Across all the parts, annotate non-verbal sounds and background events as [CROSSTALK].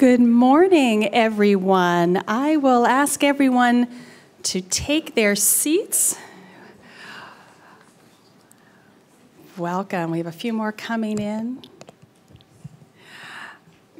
Good morning, everyone. I will ask everyone to take their seats. Welcome. We have a few more coming in.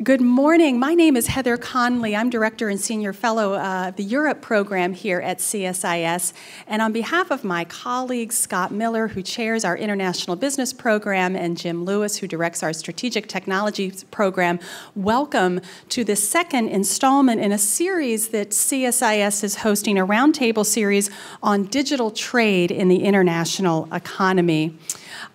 Good morning. My name is Heather Conley. I'm Director and Senior Fellow of the Europe program here at CSIS. And on behalf of my colleagues, Scott Miller, who chairs our International Business Program, and Jim Lewis, who directs our Strategic Technologies Program, welcome to the second installment in a series that CSIS is hosting a roundtable series on digital trade in the international economy.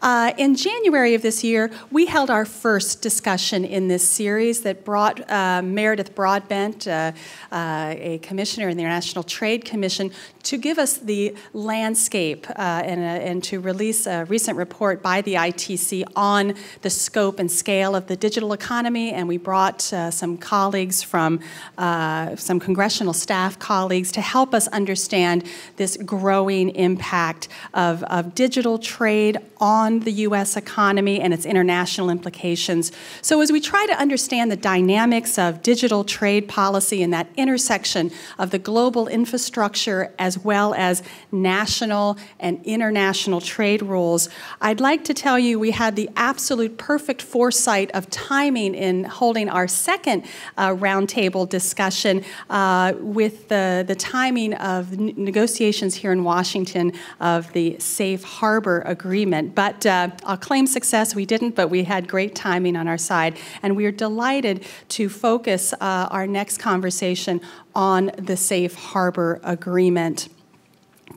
Uh, in January of this year, we held our first discussion in this series that brought uh, Meredith Broadbent, uh, uh a commissioner in the International Trade Commission, to give us the landscape uh, and, uh, and, to release a recent report by the ITC on the scope and scale of the digital economy. And we brought some colleagues from some congressional staff colleagues to help us understand this growing impact of, of digital trade on the U.S. economy and its international implications. So, as we try to understand the dynamics of digital trade policy and that intersection of the global infrastructure as well as national and international trade rules, I'd like to tell you we had the absolute perfect foresight of timing in holding our second uh, roundtable discussion uh, with the, the timing of negotiations here in Washington of the Safe Harbor Agreement. But uh, I'll claim success. We didn't, but we had great timing on our side. And we are delighted to focus uh, our next conversation on the Safe Harbor Agreement.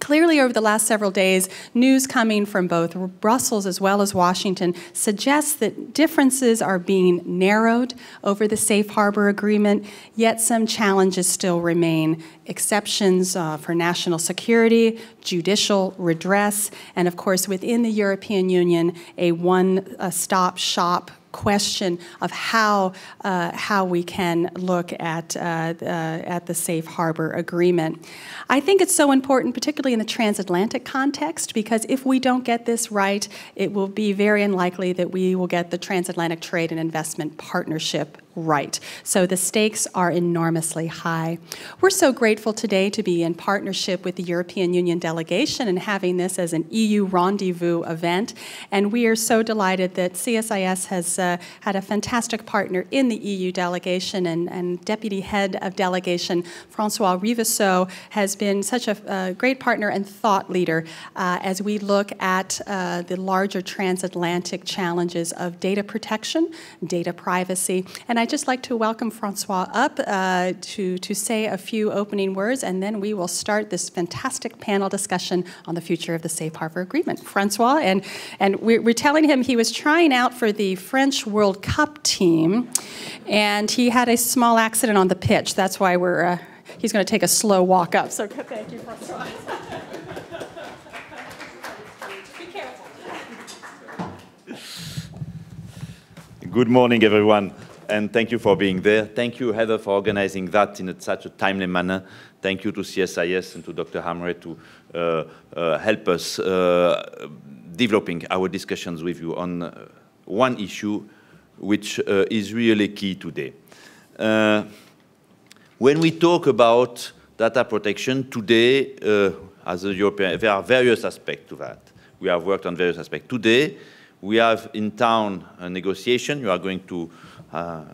Clearly, over the last several days, news coming from both Brussels as well as Washington suggests that differences are being narrowed over the Safe Harbor Agreement, yet some challenges still remain. Exceptions uh, for national security, judicial redress, and of course, within the European Union, a one stop shop question of how, uh, how we can look at, uh, uh, at the safe harbor agreement. I think it's so important, particularly in the transatlantic context, because if we don't get this right, it will be very unlikely that we will get the transatlantic trade and investment partnership right. So the stakes are enormously high. We're so grateful today to be in partnership with the European Union delegation and having this as an EU rendezvous event. And we are so delighted that CSIS has uh, had a fantastic partner in the EU delegation and, and Deputy Head of Delegation Francois Rivasseau has been such a, a great partner and thought leader uh, as we look at uh, the larger transatlantic challenges of data protection, data privacy, and I I'd just like to welcome Francois up uh, to, to say a few opening words, and then we will start this fantastic panel discussion on the future of the Safe Harbor Agreement. Francois, and, and we're, we're telling him he was trying out for the French World Cup team, and he had a small accident on the pitch. That's why we're, uh, he's going to take a slow walk up. So thank you, Francois. Good morning, everyone and thank you for being there. Thank you, Heather, for organizing that in a, such a timely manner. Thank you to CSIS and to Dr. Hamre to uh, uh, help us uh, developing our discussions with you on uh, one issue which uh, is really key today. Uh, when we talk about data protection today, as a European, there are various aspects to that. We have worked on various aspects. Today, we have in town a negotiation. You are going to uh,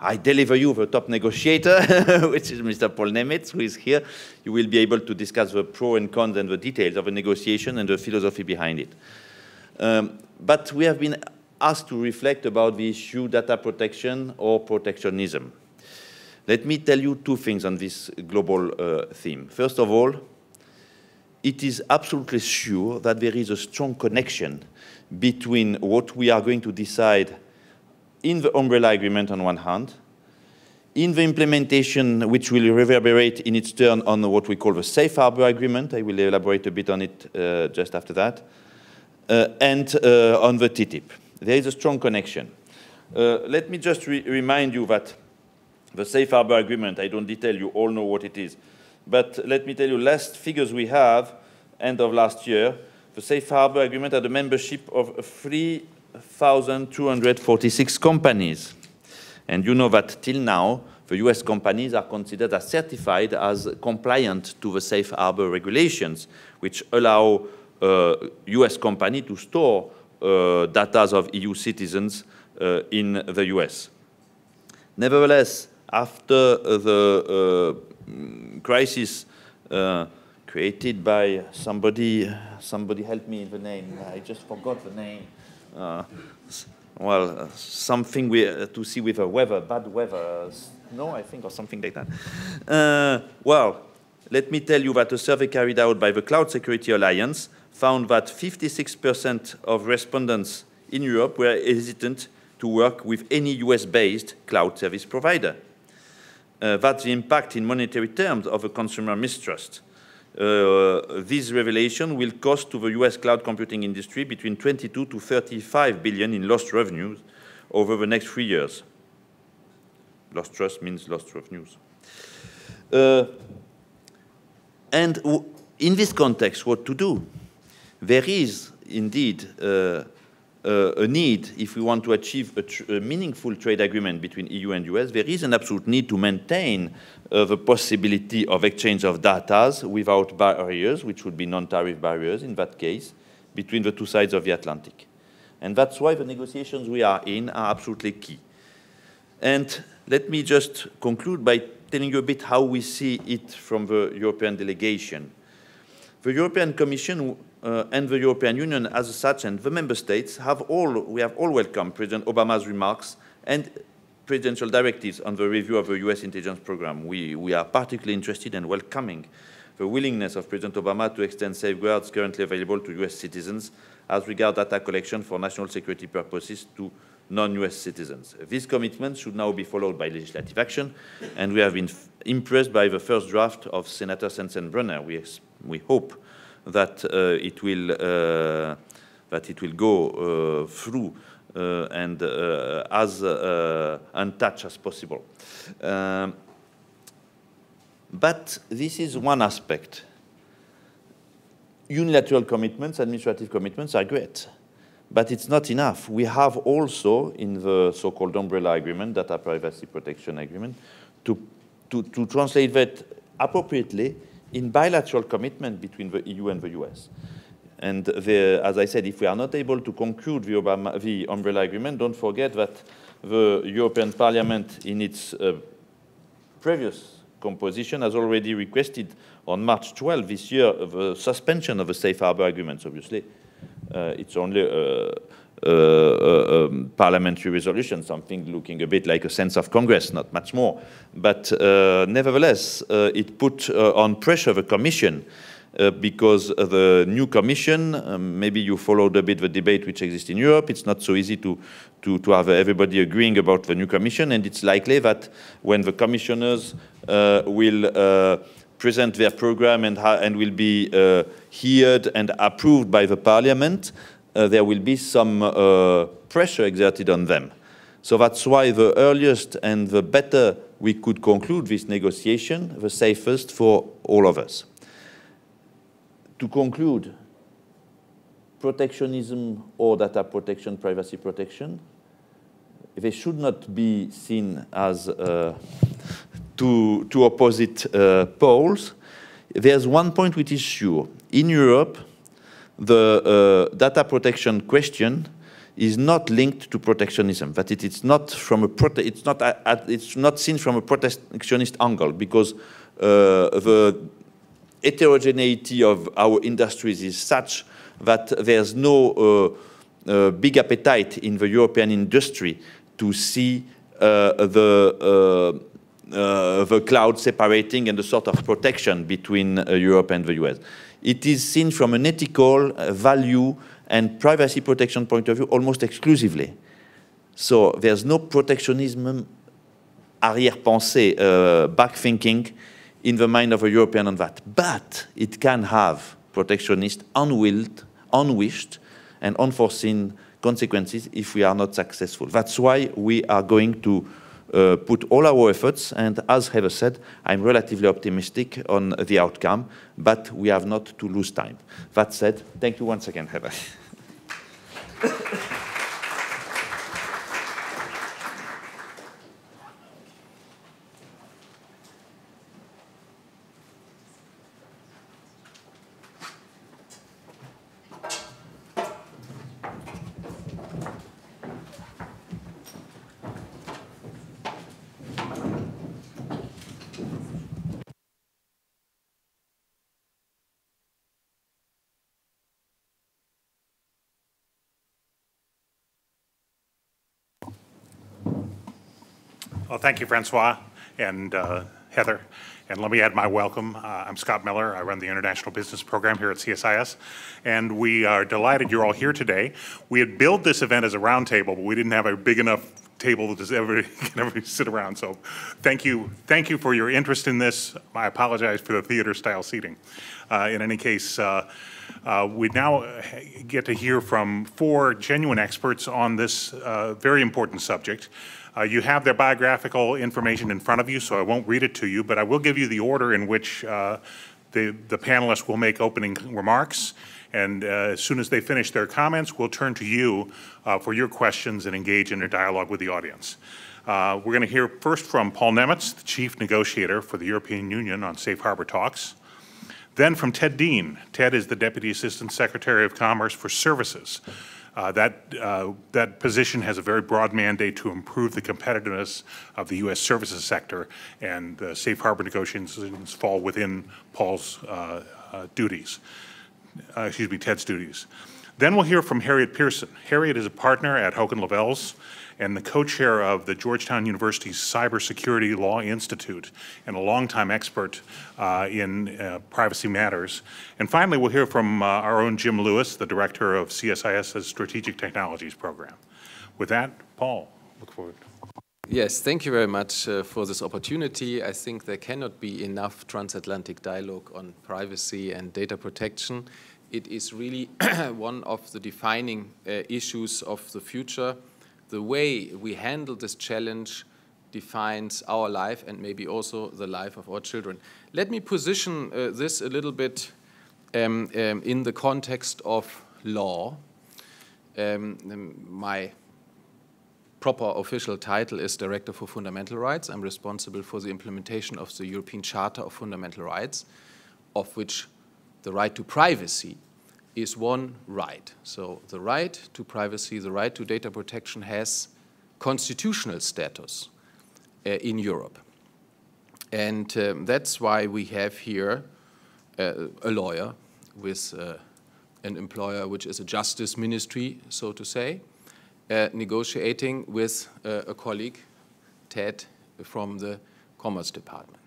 I deliver you the top negotiator, [LAUGHS] which is Mr. Paul Nemitz, who is here. You will be able to discuss the pros and cons and the details of the negotiation and the philosophy behind it. Um, but we have been asked to reflect about the issue data protection or protectionism. Let me tell you two things on this global uh, theme. First of all, it is absolutely sure that there is a strong connection between what we are going to decide in the umbrella agreement on one hand, in the implementation, which will reverberate in its turn on what we call the safe harbor agreement, I will elaborate a bit on it uh, just after that, uh, and uh, on the TTIP. There is a strong connection. Uh, let me just re remind you that the safe harbor agreement, I don't detail, you all know what it is, but let me tell you, last figures we have, end of last year, the safe harbor agreement had a membership of three 1,246 companies. And you know that till now, the US companies are considered as certified as compliant to the safe harbor regulations, which allow uh, US company to store uh, data of EU citizens uh, in the US. Nevertheless, after the uh, crisis uh, created by somebody, somebody help me in the name, I just forgot the name. Uh, well, something we, to see with the weather, bad weather, no, I think, or something like that. Uh, well, let me tell you that a survey carried out by the Cloud Security Alliance found that 56% of respondents in Europe were hesitant to work with any US-based cloud service provider. Uh, that's the impact in monetary terms of a consumer mistrust. Uh, this revelation will cost to the US cloud computing industry between 22 to 35 billion in lost revenues over the next three years. Lost trust means lost revenues. Uh, and in this context, what to do? There is indeed uh, a need, if we want to achieve a, a, meaningful trade agreement between EU and US, there is an absolute need to maintain uh, the possibility of exchange of data without barriers, which would be non-tariff barriers in that case, between the two sides of the Atlantic. And that's why the negotiations we are in are absolutely key. And let me just conclude by telling you a bit how we see it from the European delegation. The European Commission uh, and the European Union as such and the member states have all, we have all welcomed President Obama's remarks and presidential directives on the review of the US intelligence program. We, we are particularly interested in welcoming the willingness of President Obama to extend safeguards currently available to US citizens as regards data collection for national security purposes to non-US citizens. This commitment should now be followed by legislative action, and we have been impressed by the first draft of Senator Sensenbrenner. We, we hope that uh, it will uh, that it will go uh, through and as untouched as possible. Um, but this is one aspect. Unilateral commitments, administrative commitments are great, but it's not enough. We have also, in the so-called umbrella agreement, data privacy protection agreement, to, to, to translate that appropriately in bilateral commitment between the EU and the US. And the, as I said, if we are not able to conclude the, Obama, the umbrella agreement, don't forget that the European Parliament, in its uh, previous composition, has already requested on March 12 this year the suspension of the safe harbor agreements. Obviously, uh, it's only uh, um, parliamentary resolution, something looking a bit like a sense of Congress, not much more. But uh, nevertheless, it put on pressure the Commission uh, because uh, the new commission, um, maybe you followed a bit the debate which exists in Europe, it's not so easy to, to, to have everybody agreeing about the new commission, and it's likely that when the commissioners uh, will present their program and, and will be heard and approved by the parliament, uh, there will be some uh, pressure exerted on them. So that's why the earliest and the better we could conclude this negotiation, the safest for all of us. To conclude, protectionism or data protection, privacy protection, they should not be seen as uh, two, two opposite uh, poles. There's one point which is sure. In Europe, the uh, data protection question is not linked to protectionism. That it, it's not from a prote it's not a, a, it's not seen from a protectionist angle because uh, the heterogeneity of our industries is such that there's no uh, uh big appetite in the European industry to see uh, the uh, the cloud separating and the sort of protection between Europe and the US it is seen from an ethical uh, value and privacy protection point of view almost exclusively. So there's no protectionism arrière-pensée, uh, back-thinking in the mind of a European on that. But it can have protectionist, unwilled, unwished, and unforeseen consequences if we are not successful. That's why we are going to uh, put all our efforts, and as Heather said, I'm relatively optimistic on the outcome, but we have not to lose time. That said, thank you once again, Heather. [LAUGHS] thank you, Francois and uh, Heather. And let me add my welcome. Uh, I'm Scott Miller. I run the International Business Program here at CSIS. And we are delighted you're all here today. We had billed this event as a roundtable, but we didn't have a big enough table to everybody, [LAUGHS] can everybody sit around. So thank you, thank you for your interest in this. I apologize for the theater style seating. Uh, in any case, uh, uh, we now get to hear from four genuine experts on this uh, very important subject. Uh, you have their biographical information in front of you, so I won't read it to you, but I will give you the order in which uh, the, the panelists will make opening remarks. And uh, as soon as they finish their comments, we'll turn to you uh, for your questions and engage in a dialogue with the audience. Uh, we're going to hear first from Paul Nemitz, the Chief Negotiator for the European Union on Safe Harbor Talks. Then from Ted Dean. Ted is the Deputy Assistant Secretary of Commerce for Services. Uh, that, uh, that position has a very broad mandate to improve the competitiveness of the U.S. services sector, and the safe harbor negotiations fall within Paul's uh, uh duties, uh, excuse me, Ted's duties. Then we'll hear from Harriet Pearson. Harriet is a partner at Hogan Lovells and the co-chair of the Georgetown University's Cybersecurity Law Institute and a longtime expert uh, in uh, privacy matters. And finally, we'll hear from uh, our own Jim Lewis, the director of CSIS's Strategic Technologies Program. With that, Paul, look forward. Yes, thank you very much uh, for this opportunity. I think there cannot be enough transatlantic dialogue on privacy and data protection. It is really [CLEARS THROAT] one of the defining uh, issues of the future the way we handle this challenge defines our life and maybe also the life of our children. Let me position uh, this a little bit um, um, in the context of law. Um, um, my proper official title is Director for Fundamental Rights. I'm responsible for the implementation of the European Charter of Fundamental Rights, of which the right to privacy is one right. So the right to privacy, the right to data protection has constitutional status uh, in Europe. And um, that's why we have here uh, a lawyer with uh, an employer which is a justice ministry, so to say, uh, negotiating with uh, a colleague, Ted, from the Commerce Department.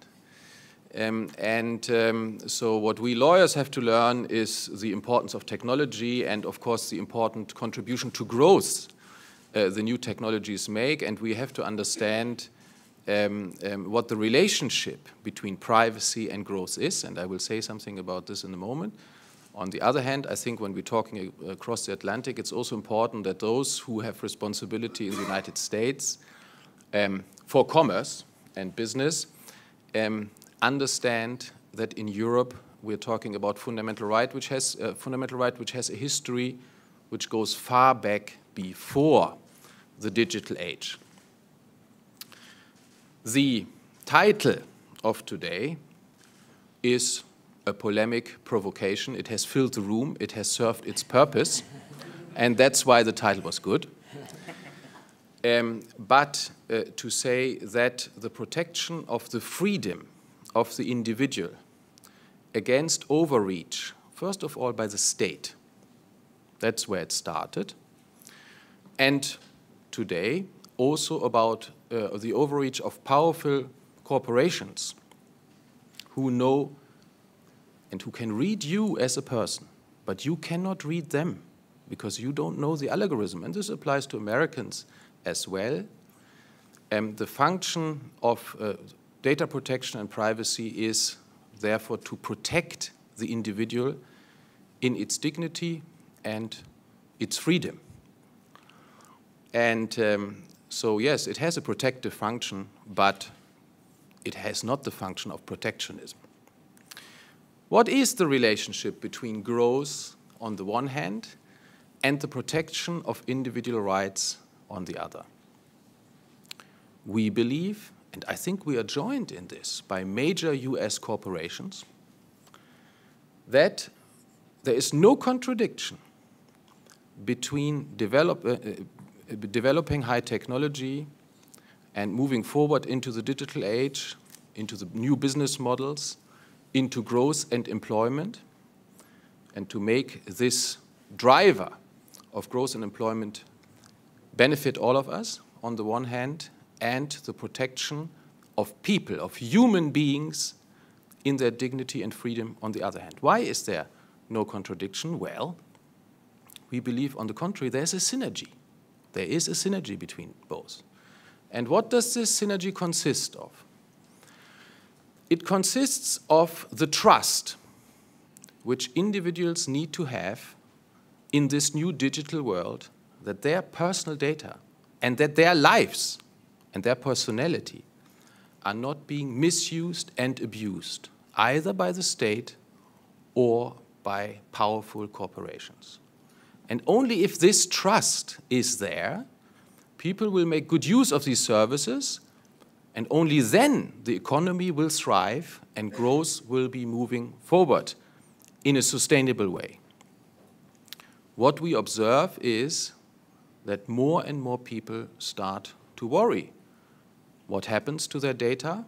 Um, and um, so what we lawyers have to learn is the importance of technology and, of course, the important contribution to growth uh, the new technologies make. And we have to understand um, um, what the relationship between privacy and growth is. And I will say something about this in a moment. On the other hand, I think when we're talking across the Atlantic, it's also important that those who have responsibility in the United States um, for commerce and business um, understand that in Europe we're talking about fundamental right, which has uh, fundamental right which has a history which goes far back before the digital age. The title of today is a polemic provocation. It has filled the room, it has served its purpose, and that's why the title was good. Um, but uh, to say that the protection of the freedom of the individual against overreach, first of all by the state. That's where it started. And today, also about uh, the overreach of powerful corporations who know and who can read you as a person, but you cannot read them because you don't know the algorithm. And this applies to Americans as well. Um, the function of uh, data protection and privacy is therefore to protect the individual in its dignity and its freedom. And um, so, yes, it has a protective function, but it has not the function of protectionism. What is the relationship between growth on the one hand and the protection of individual rights on the other? We believe and I think we are joined in this by major US corporations, that there is no contradiction between develop, uh, uh, developing high technology and moving forward into the digital age, into the new business models, into growth and employment, and to make this driver of growth and employment benefit all of us on the one hand, and the protection of people, of human beings, in their dignity and freedom on the other hand. Why is there no contradiction? Well, we believe, on the contrary, there's a synergy. There is a synergy between both. And what does this synergy consist of? It consists of the trust which individuals need to have in this new digital world that their personal data and that their lives and their personality are not being misused and abused, either by the state or by powerful corporations. And only if this trust is there, people will make good use of these services, and only then the economy will thrive and growth will be moving forward in a sustainable way. What we observe is that more and more people start to worry. What happens to their data?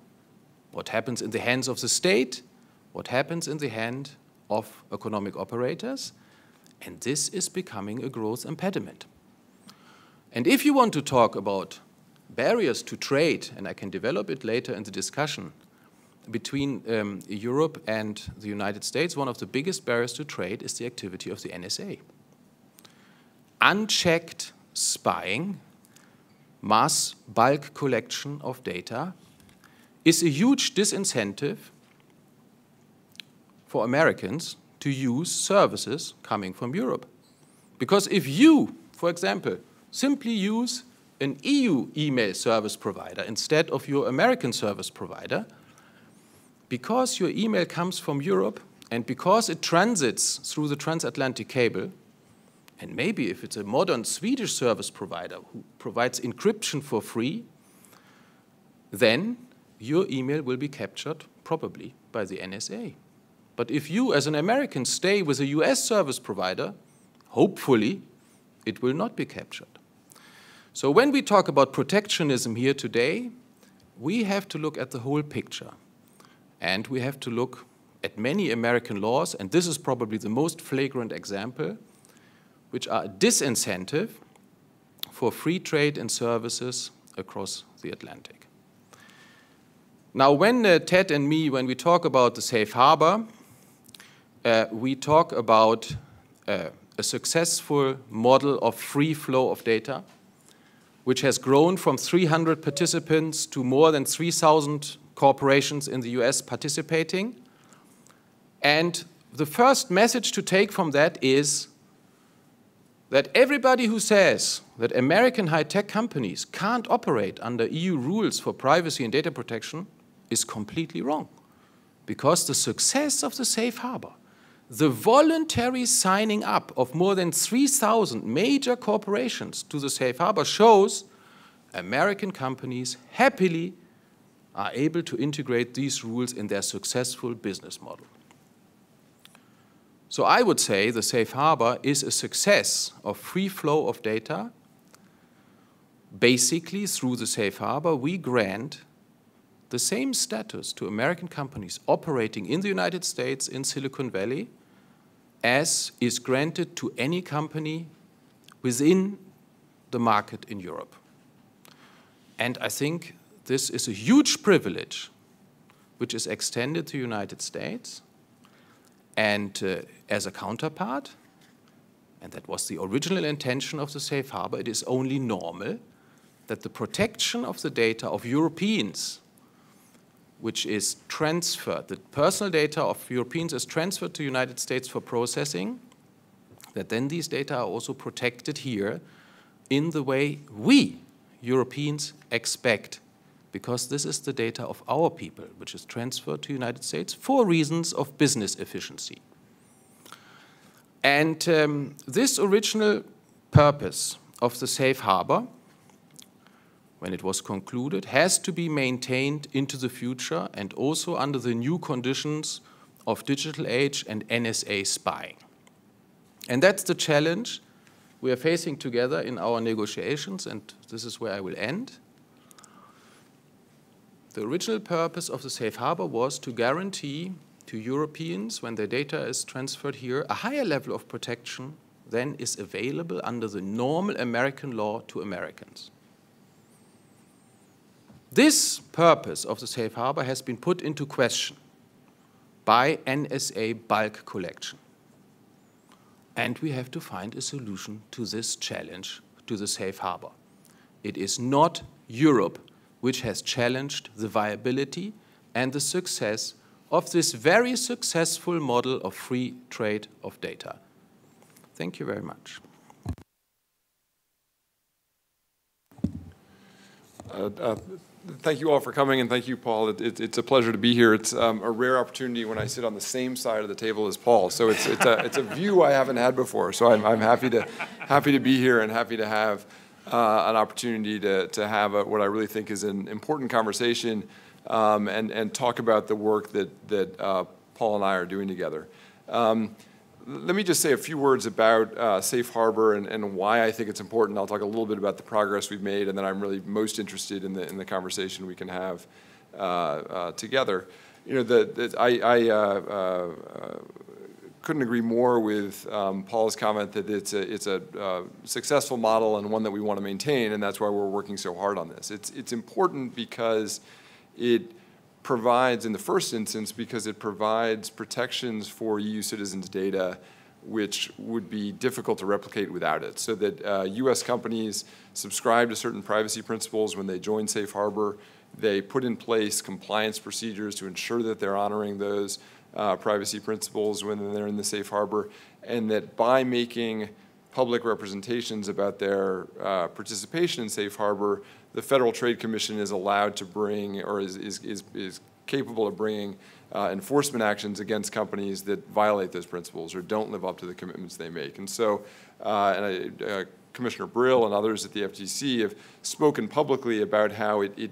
What happens in the hands of the state? What happens in the hand of economic operators? And this is becoming a growth impediment. And if you want to talk about barriers to trade, and I can develop it later in the discussion, between um, Europe and the United States, one of the biggest barriers to trade is the activity of the NSA. Unchecked spying, mass bulk collection of data, is a huge disincentive for Americans to use services coming from Europe. Because if you, for example, simply use an EU email service provider instead of your American service provider, because your email comes from Europe and because it transits through the transatlantic cable, and maybe if it's a modern Swedish service provider who provides encryption for free, then your email will be captured probably by the NSA. But if you, as an American, stay with a US service provider, hopefully it will not be captured. So when we talk about protectionism here today, we have to look at the whole picture. And we have to look at many American laws, and this is probably the most flagrant example, which are a disincentive for free trade in services across the Atlantic. Now, when uh, Ted and me, when we talk about the safe harbor, uh, we talk about uh, a successful model of free flow of data, which has grown from 300 participants to more than 3,000 corporations in the US participating. And the first message to take from that is that everybody who says that American high tech companies can't operate under EU rules for privacy and data protection is completely wrong. Because the success of the safe harbor the voluntary signing up of more than 3,000 major corporations to the safe harbor shows American companies happily are able to integrate these rules in their successful business model. So I would say the safe harbor is a success of free flow of data. Basically, through the safe harbor, we grant the same status to American companies operating in the United States in Silicon Valley as is granted to any company within the market in Europe. And I think this is a huge privilege which is extended to the United States. And uh, as a counterpart, and that was the original intention of the safe harbor, it is only normal that the protection of the data of Europeans which is transferred, the personal data of Europeans is transferred to the United States for processing, that then these data are also protected here in the way we, Europeans, expect, because this is the data of our people, which is transferred to United States for reasons of business efficiency. And um, this original purpose of the safe harbor when it was concluded, has to be maintained into the future and also under the new conditions of digital age and NSA spying. And that's the challenge we are facing together in our negotiations, and this is where I will end. The original purpose of the safe harbor was to guarantee to Europeans, when their data is transferred here, a higher level of protection than is available under the normal American law to Americans. This purpose of the safe harbor has been put into question by NSA bulk collection. And we have to find a solution to this challenge to the safe harbor. It is not Europe which has challenged the viability and the success of this very successful model of free trade of data. Thank you very much. Uh, uh, thank you all for coming, and thank you, Paul. It, it, it's a pleasure to be here. It's um, a rare opportunity when I sit on the same side of the table as Paul. So it's, it's, a, it's a view I haven't had before. So I'm, I'm happy, to, happy to be here and happy to have uh, an opportunity to, to have a, what I really think is an important conversation um, and, and talk about the work that, that uh, Paul and I are doing together. Um, let me just say a few words about uh, Safe Harbor and, and, why I think it's important. I'll talk a little bit about the progress we've made, and then I'm really most interested in the, in the conversation we can have uh, uh, together. You know, the, the I, I uh, couldn't agree more with um, Paul's comment that it's a, it's a uh, successful model and one that we want to maintain, and that's why we're working so hard on this. It's, it's important because it provides, in the first instance, because it provides protections for EU citizens' data which would be difficult to replicate without it. So that uh, US companies subscribe to certain privacy principles when they join Safe Harbor. They put in place compliance procedures to ensure that they're honoring those uh, privacy principles when they're in the Safe Harbor. And that by making public representations about their uh, participation in Safe Harbor, the Federal Trade Commission is allowed to bring or is, is, is, is capable of bringing uh, enforcement actions against companies that violate those principles or don't live up to the commitments they make. And so, uh, and I, uh, Commissioner Brill and others at the FTC have spoken publicly about how it, it,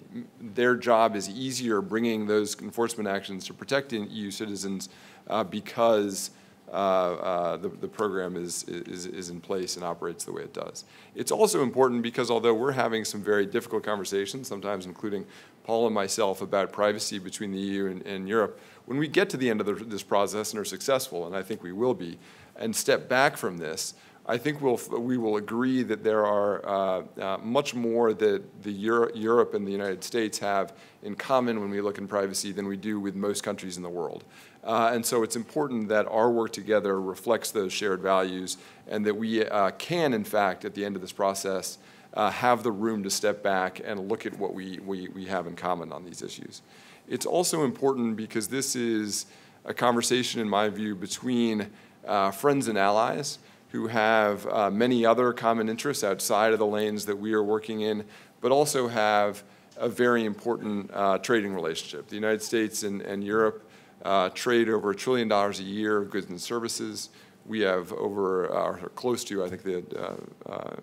their job is easier bringing those enforcement actions to protect EU citizens uh, because uh, uh, the, the program is, is, is in place and operates the way it does. It's also important because although we're having some very difficult conversations, sometimes including Paul and myself, about privacy between the EU and, and Europe, when we get to the end of the, this process and are successful, and I think we will be, and step back from this, I think we'll, we will agree that there are uh, uh, much more that the Euro Europe and the United States have in common when we look in privacy than we do with most countries in the world. Uh, and so it's important that our work together reflects those shared values and that we uh, can, in fact, at the end of this process, uh, have the room to step back and look at what we, we, we have in common on these issues. It's also important because this is a conversation, in my view, between uh, friends and allies who have uh, many other common interests outside of the lanes that we are working in, but also have a very important uh, trading relationship. The United States and, and Europe uh, trade over a trillion dollars a year of goods and services. We have over, uh, or close to, I think the uh, uh,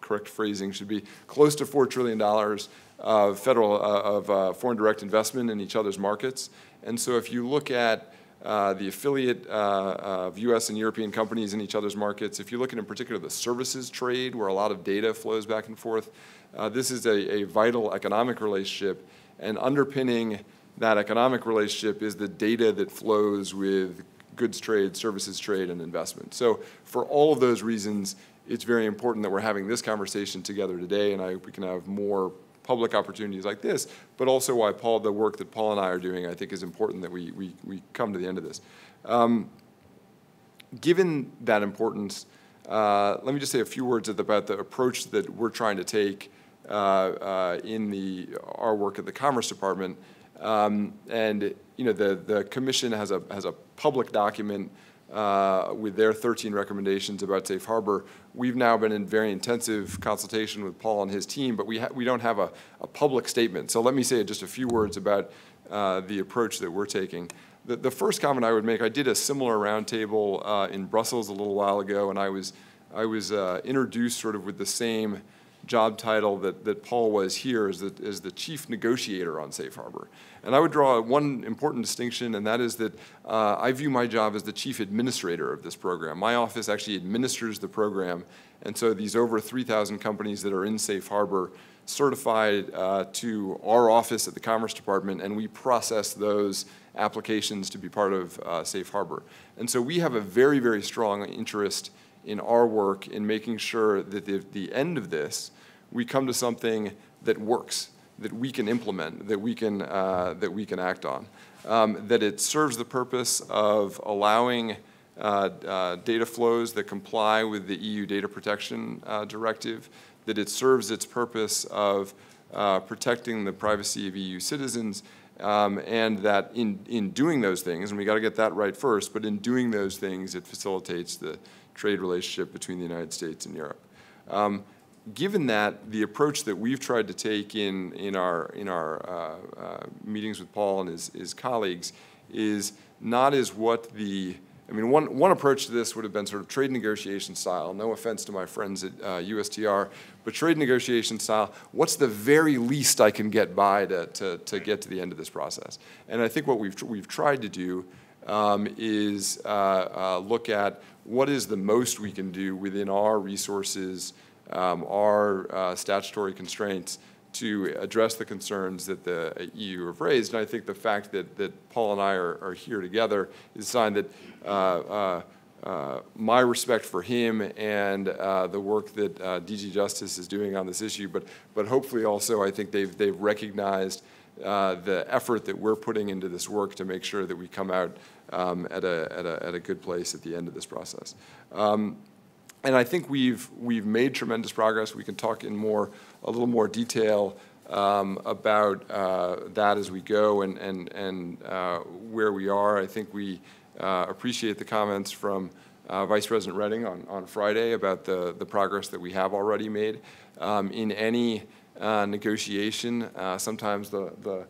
correct phrasing should be, close to $4 trillion of federal, of foreign direct investment in each other's markets. And so if you look at uh, the affiliate uh, of US and European companies in each other's markets. If you look at in particular the services trade, where a lot of data flows back and forth, uh, this is a, a, vital economic relationship. And underpinning that economic relationship is the data that flows with goods trade, services trade, and investment. So for all of those reasons, it's very important that we're having this conversation together today, and I hope we can have more public opportunities like this, but also why Paul, the work that Paul and I are doing, I think is important that we, we, we come to the end of this. Um, given that importance, uh, let me just say a few words about the approach that we're trying to take uh, uh, in the, our work at the Commerce Department. Um, and you know, the, the commission has a, has a public document uh, with their 13 recommendations about safe harbor. We've now been in very intensive consultation with Paul and his team, but we, we don't have a, a, public statement. So let me say just a few words about uh, the approach that we're taking. The, the, first comment I would make, I did a similar roundtable uh, in Brussels a little while ago, and I was, I was uh, introduced sort of with the same job title that, that Paul was here as the, as the chief negotiator on Safe Harbor. And I would draw one important distinction, and that is that uh, I view my job as the chief administrator of this program. My office actually administers the program, and so these over 3,000 companies that are in Safe Harbor certified uh, to our office at the Commerce Department, and we process those applications to be part of uh, Safe Harbor. And so we have a very, very strong interest in our work in making sure that at the end of this, we come to something that works that we can implement, that we can, uh, that we can act on. Um, that it serves the purpose of allowing uh, uh, data flows that comply with the EU Data Protection uh, Directive, that it serves its purpose of uh, protecting the privacy of EU citizens, um, and that in, in doing those things, and we got to get that right first, but in doing those things, it facilitates the trade relationship between the United States and Europe. Um, given that, the approach that we've tried to take in, in our, in our uh, uh, meetings with Paul and his, his colleagues is not as what the, I mean, one, one approach to this would have been sort of trade negotiation style. No offense to my friends at uh, USTR, but trade negotiation style, what's the very least I can get by to, to, to get to the end of this process? And I think what we've, we've tried to do um, is uh, uh, look at what is the most we can do within our resources um, our uh, statutory constraints to address the concerns that the EU have raised. And I think the fact that, that Paul and I are, are here together is a sign that uh, uh, uh my respect for him and uh, the work that uh, DG Justice is doing on this issue, but, but hopefully also I think they've, they've recognized the effort that we're putting into this work to make sure that we come out um, at, a, at, a, at a good place at the end of this process. Um, and I think we've, we've made tremendous progress. We can talk in more, a little more detail um, about uh, that as we go and, and, and uh, where we are. I think we uh, appreciate the comments from uh, Vice President Reding on, on Friday about the, the progress that we have already made. Um, in any uh, negotiation, uh, sometimes the, the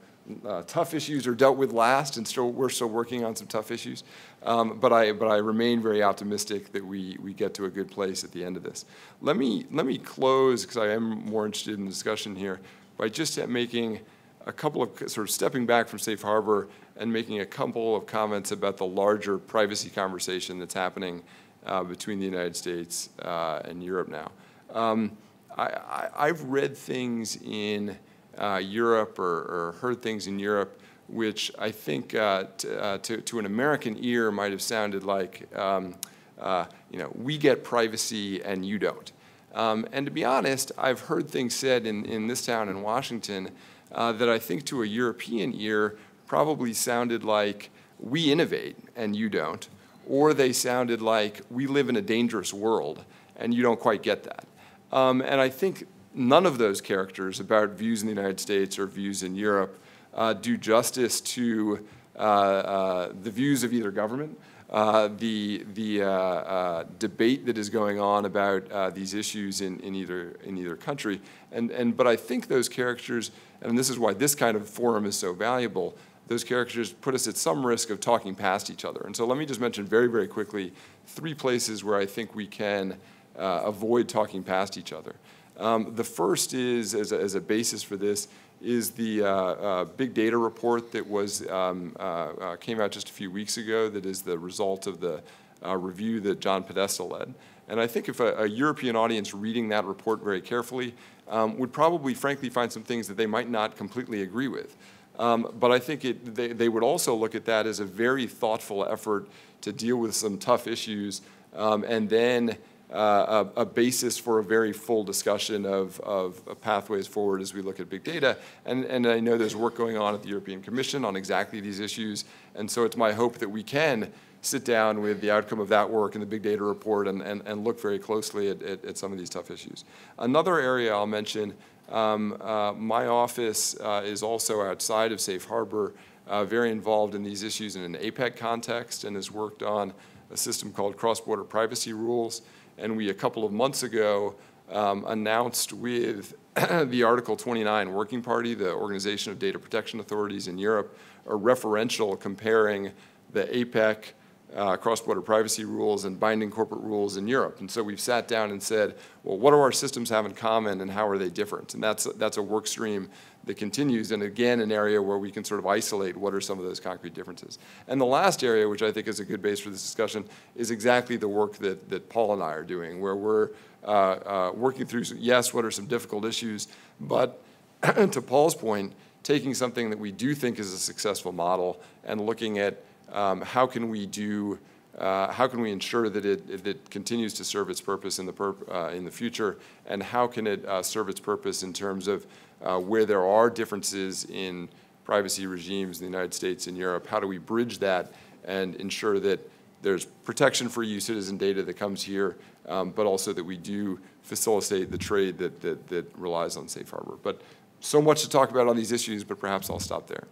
uh, tough issues are dealt with last, and still we're still working on some tough issues. Um, but I but I remain very optimistic that we we get to a good place at the end of this. Let me let me close because I am more interested in discussion here by just making a couple of sort of stepping back from safe harbor and making a couple of comments about the larger privacy conversation that's happening uh, between the United States uh, and Europe now. Um, I, I, I've read things in uh, Europe or, or, heard things in Europe which I think uh, uh, to, to, an American ear might have sounded like, um, uh, you know, we get privacy and you don't. Um, and to be honest, I've heard things said in, in this town in Washington uh, that I think to a European ear probably sounded like we innovate and you don't, or they sounded like we live in a dangerous world and you don't quite get that. Um, and I think none of those characters about views in the United States or views in Europe uh, do justice to uh, uh, the views of either government, uh, the, the uh, uh, debate that is going on about these issues in, in, either, in either country. And, and, but I think those characters, and this is why this kind of forum is so valuable, those characters put us at some risk of talking past each other. And so let me just mention very, very quickly three places where I think we can avoid talking past each other. Um, the first is, as a, as a, basis for this, is the uh, uh, big data report that was um, uh, uh came out just a few weeks ago. That is the result of the uh, review that John Podesta led. And I think if a, a European audience reading that report very carefully um, would probably, frankly, find some things that they might not completely agree with. Um, but I think it, they, they would also look at that as a very thoughtful effort to deal with some tough issues um, and then uh, a, a, basis for a very full discussion of, of, pathways forward as we look at big data. And, and I know there's work going on at the European Commission on exactly these issues. And so it's my hope that we can sit down with the outcome of that work and the big data report and, and, and look very closely at, at, at, some of these tough issues. Another area I'll mention, um, uh, my office uh, is also outside of Safe Harbor, uh, very involved in these issues in an APEC context and has worked on a system called cross-border privacy rules and we, a couple of months ago, um, announced with [CLEARS THROAT] the Article 29 Working Party, the Organization of Data Protection Authorities in Europe, a referential comparing the APEC uh, cross-border privacy rules and binding corporate rules in Europe. And so we've sat down and said, well, what do our systems have in common and how are they different? And that's, that's a work stream that continues, and again, an area where we can sort of isolate what are some of those concrete differences. And the last area, which I think is a good base for this discussion, is exactly the work that, that Paul and I are doing, where we're uh, uh, working through, yes, what are some difficult issues, but [CLEARS THROAT] to Paul's point, taking something that we do think is a successful model and looking at um, how can we do uh, how can we ensure that it, continues to serve its purpose in the, uh, in the future, and how can it uh, serve its purpose in terms of uh, where there are differences in privacy regimes in the United States and Europe? How do we bridge that and ensure that there's protection for EU citizen data that comes here, um, but also that we do facilitate the trade that, that, that relies on safe harbor. But so much to talk about on these issues, but perhaps I'll stop there.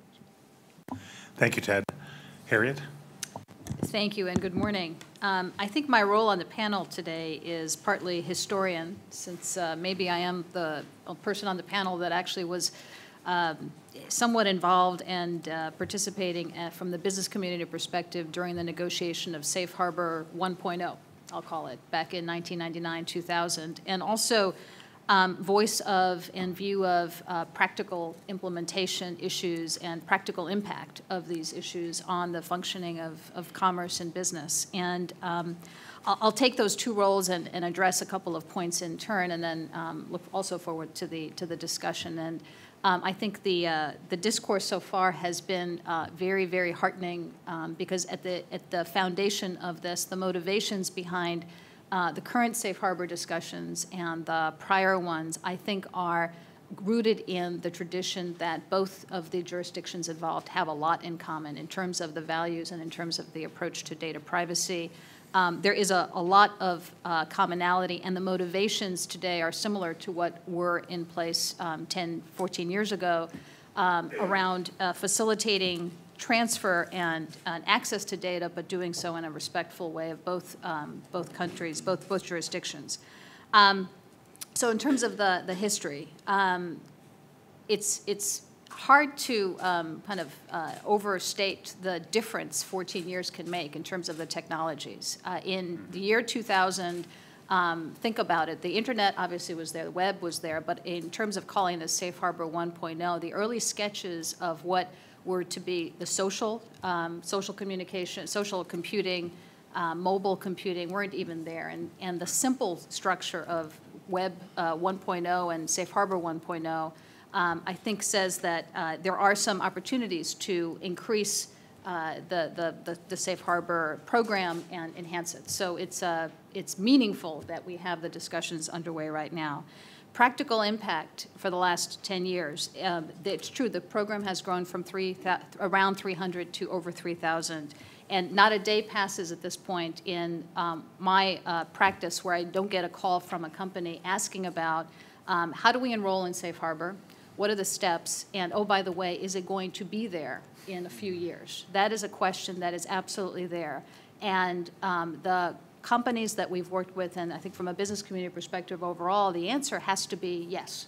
Thank you, Ted. Harriet? Thank you and good morning. Um, I think my role on the panel today is partly historian, since uh, maybe I am the person on the panel that actually was um, somewhat involved and uh, participating at, uh, from the business community perspective during the negotiation of Safe Harbor 1.0, I'll call it, back in 1999, 2000, and also um, voice of and view of uh, practical implementation issues and practical impact of these issues on the functioning of, of commerce and business. And um, I'll, I'll, take those two roles and, and, address a couple of points in turn, and then um, look also forward to the to the discussion. And um, I think the uh, the discourse so far has been uh, very, very heartening um, because at the at the foundation of this, the motivations behind uh, the current safe harbor discussions and the prior ones, I think, are rooted in the tradition that both of the jurisdictions involved have a lot in common in terms of the values and in terms of the approach to data privacy. Um, there is a, a lot of uh, commonality, and the motivations today are similar to what were in place um, 10, 14 years ago um, around uh, facilitating transfer and, and, access to data, but doing so in a respectful way of both, um, both countries, both, both jurisdictions. Um, so in terms of the, the history, um, it's, it's hard to um, kind of uh, overstate the difference 14 years can make in terms of the technologies. Uh, in the year 2000, um, think about it. The internet obviously was there, the web was there, but in terms of calling this Safe Harbor 1.0, the early sketches of what were to be the social, um, social communication, social computing, uh, mobile computing weren't even there. And, and the simple structure of Web uh, 1.0 and Safe Harbor 1.0, um, I think says that uh, there are some opportunities to increase uh, the, the, the, the, Safe Harbor program and enhance it. So it's, uh, it's meaningful that we have the discussions underway right now practical impact for the last 10 years. Um, it's true, the program has grown from three, around 300 to over 3,000. And not a day passes at this point in um, my uh, practice where I don't get a call from a company asking about um, how do we enroll in Safe Harbor? What are the steps? And oh, by the way, is it going to be there in a few years? That is a question that is absolutely there. And um, the companies that we've worked with, and I think from a business community perspective overall, the answer has to be yes.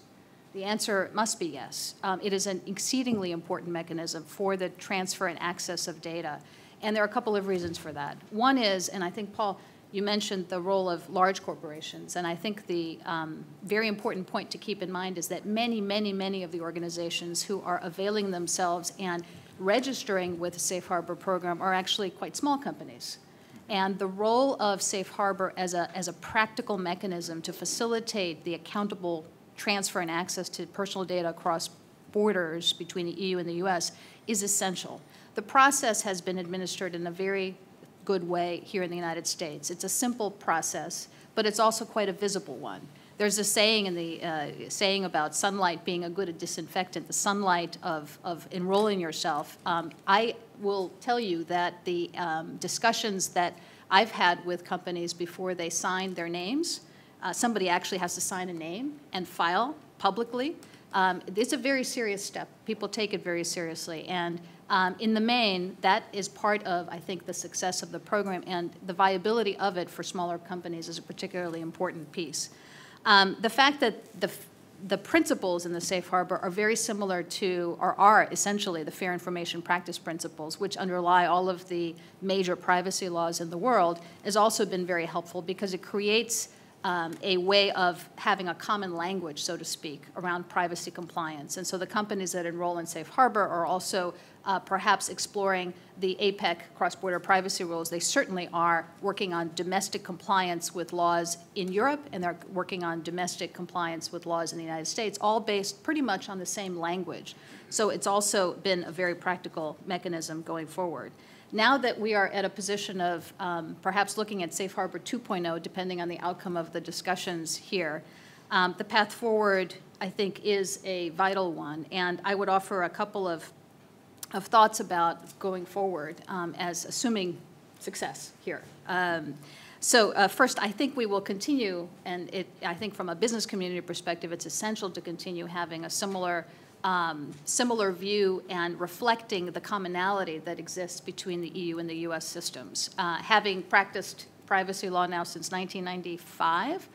The answer must be yes. Um, it is an exceedingly important mechanism for the transfer and access of data. And there are a couple of reasons for that. One is, and I think, Paul, you mentioned the role of large corporations, and I think the um, very important point to keep in mind is that many, many, many of the organizations who are availing themselves and registering with the Safe Harbor program are actually quite small companies. And the role of Safe Harbor as a, as a practical mechanism to facilitate the accountable transfer and access to personal data across borders between the EU and the US is essential. The process has been administered in a very good way here in the United States. It's a simple process, but it's also quite a visible one. There's a saying in the uh, saying about sunlight being a good disinfectant, the sunlight of, of enrolling yourself. Um, I will tell you that the um, discussions that I've had with companies before they sign their names, uh, somebody actually has to sign a name and file publicly. Um, it's a very serious step. People take it very seriously. And um, in the main, that is part of, I think, the success of the program, and the viability of it for smaller companies is a particularly important piece. Um, the fact that the the principles in the safe harbor are very similar to, or are essentially the fair information practice principles, which underlie all of the major privacy laws in the world, has also been very helpful because it creates um, a way of having a common language, so to speak, around privacy compliance. And so the companies that enroll in Safe Harbor are also uh, perhaps exploring the APEC cross-border privacy rules. They certainly are working on domestic compliance with laws in Europe, and they're working on domestic compliance with laws in the United States, all based pretty much on the same language. So it's also been a very practical mechanism going forward. now that we are at a position of um, perhaps looking at Safe Harbor 2.0, depending on the outcome of the discussions here, um, the path forward, I think, is a vital one. And I would offer a couple of, of thoughts about going forward um, as assuming success here. Um, so uh, first, I think we will continue, and it, I think from a business community perspective, it's essential to continue having a similar um, similar view and reflecting the commonality that exists between the EU and the US systems. Uh, having practiced privacy law now since 1995,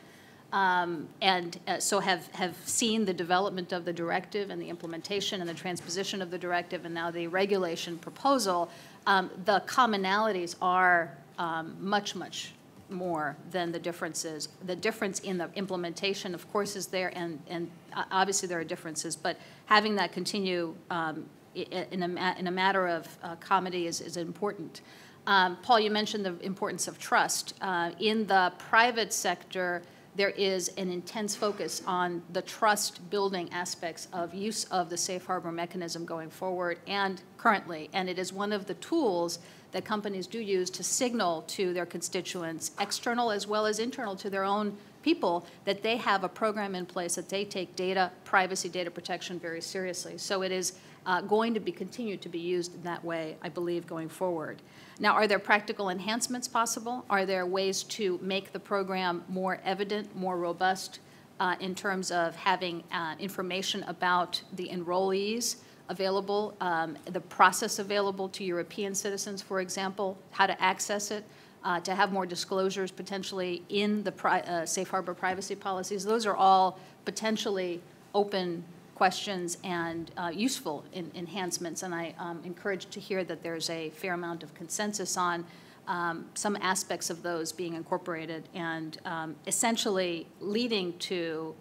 um, and uh, so have, have seen the development of the directive and the implementation and the transposition of the directive and now the regulation proposal, um, the commonalities are um, much, much more than the differences. The difference in the implementation, of course, is there, and, and obviously there are differences, but having that continue um, in, a, in a matter of uh, comity is, is important. Um, Paul, you mentioned the importance of trust. Uh, in the private sector, there is an intense focus on the trust building aspects of use of the safe harbor mechanism going forward and currently. And it is one of the tools that companies do use to signal to their constituents, external as well as internal to their own people, that they have a program in place that they take data privacy, data protection very seriously. So it is uh, going to be continued to be used in that way, I believe, going forward. Now, are there practical enhancements possible? Are there ways to make the program more evident, more robust uh, in terms of having uh, information about the enrollees available, um, the process available to European citizens, for example, how to access it, uh, to have more disclosures potentially in the uh, safe harbor privacy policies? Those are all potentially open questions and uh, useful in, enhancements. And I um, encouraged to hear that there's a fair amount of consensus on um, some aspects of those being incorporated and um, essentially leading to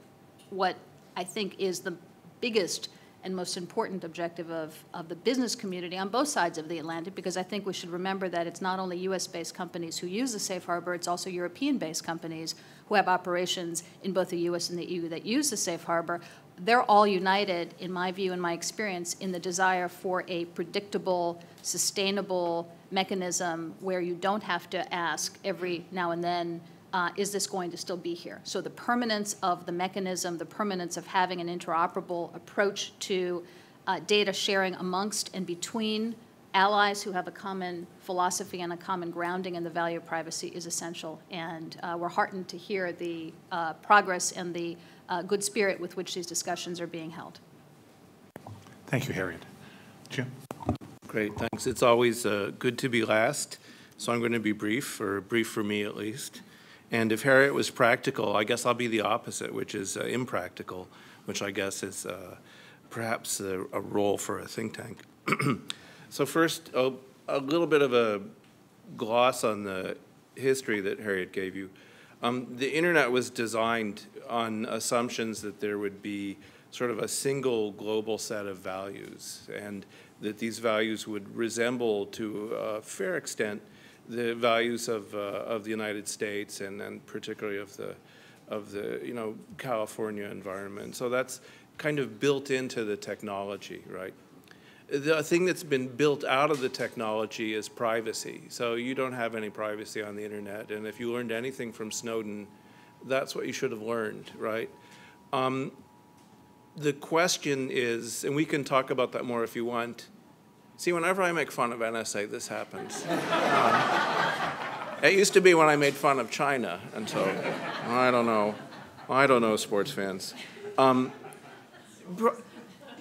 what I think is the biggest and most important objective of, of the business community on both sides of the Atlantic, because I think we should remember that it's not only US-based companies who use the safe harbor, it's also European-based companies who have operations in both the US and the EU that use the safe harbor, they're all united, in my view and my experience, in the desire for a predictable, sustainable mechanism where you don't have to ask every now and then, uh, is this going to still be here? So the permanence of the mechanism, the permanence of having an interoperable approach to uh, data sharing amongst and between allies who have a common philosophy and a common grounding in the value of privacy is essential. And uh, we're heartened to hear the uh, progress and the uh, good spirit with which these discussions are being held. Thank you, Harriet. Jim? Great, thanks. It's always uh, good to be last, so I'm going to be brief, or brief for me at least. And if Harriet was practical, I guess I'll be the opposite, which is uh, impractical, which I guess is uh, perhaps a, a, role for a think tank. [CLEARS THROAT] so first, a, a little bit of a gloss on the history that Harriet gave you. Um, the internet was designed on assumptions that there would be sort of a single global set of values and that these values would resemble to a fair extent the values of, uh, of the United States and, and particularly of the, of the you know, California environment. So that's kind of built into the technology, right? The thing that's been built out of the technology is privacy. So you don't have any privacy on the internet. And if you learned anything from Snowden, that's what you should have learned, right? Um, the question is, and we can talk about that more if you want. See, whenever I make fun of NSA, this happens. [LAUGHS] um, it used to be when I made fun of China, and so I don't know. I don't know, sports fans. Um,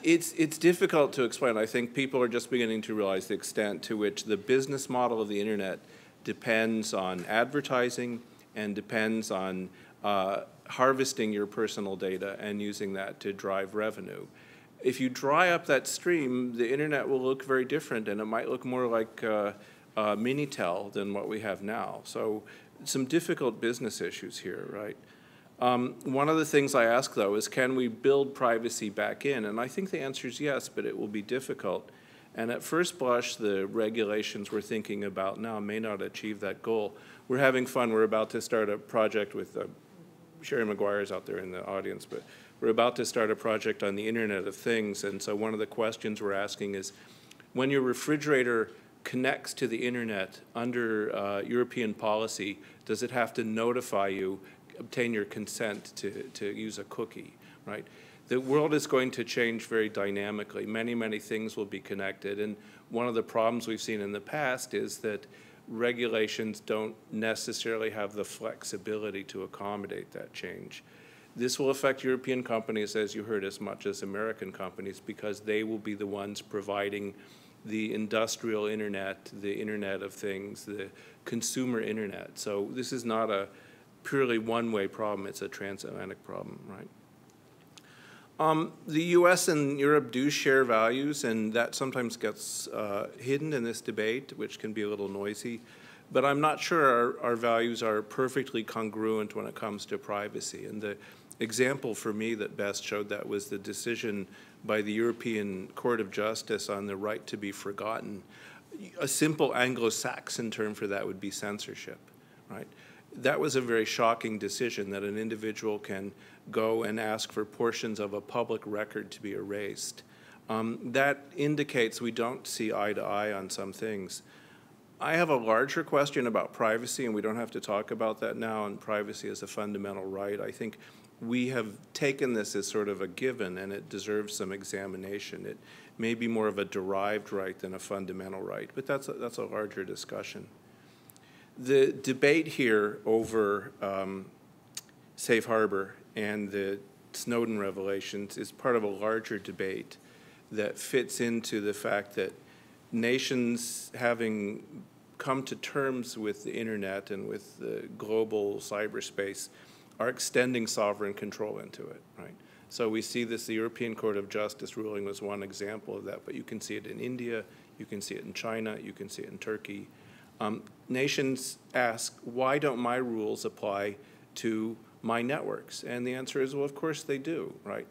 it's, it's difficult to explain. I think people are just beginning to realize the extent to which the business model of the internet depends on advertising and depends on uh, harvesting your personal data and using that to drive revenue. If you dry up that stream, the internet will look very different and it might look more like uh, uh, Minitel than what we have now. So some difficult business issues here, right? Um, one of the things I ask, though, is can we build privacy back in? And I think the answer is yes, but it will be difficult. And at first blush, the regulations we're thinking about now may not achieve that goal. We're having fun. We're about to start a project with uh, Sherry Maguire is out there in the audience, but we're about to start a project on the Internet of Things, and so one of the questions we're asking is, when your refrigerator connects to the internet under uh, European policy, does it have to notify you, obtain your consent to, to use a cookie, right? The world is going to change very dynamically. Many, many things will be connected. And one of the problems we've seen in the past is that regulations don't necessarily have the flexibility to accommodate that change. This will affect European companies, as you heard, as much as American companies, because they will be the ones providing the industrial internet, the Internet of Things, the consumer internet. So this is not a purely one-way problem, it's a transatlantic problem, right? Um, the US and Europe do share values, and that sometimes gets uh, hidden in this debate, which can be a little noisy. But I'm not sure our, our values are perfectly congruent when it comes to privacy. And the example for me that best showed that was the decision by the European Court of Justice on the right to be forgotten. A simple Anglo-Saxon term for that would be censorship, right? That was a very shocking decision that an individual can go and ask for portions of a public record to be erased. Um, that indicates we don't see eye to eye on some things. I have a larger question about privacy, and we don't have to talk about that now, and privacy is a fundamental right. I think we have taken this as sort of a given and it deserves some examination. It may be more of a derived right than a fundamental right, but that's a, that's a larger discussion. The debate here over um, safe harbor and the Snowden revelations is part of a larger debate that fits into the fact that nations having come to terms with the internet and with the global cyberspace are extending sovereign control into it, right? So we see this, the European Court of Justice ruling was one example of that, but you can see it in India, you can see it in China, you can see it in Turkey. Um, nations ask, why don't my rules apply to my networks? And the answer is, well, of course they do, right?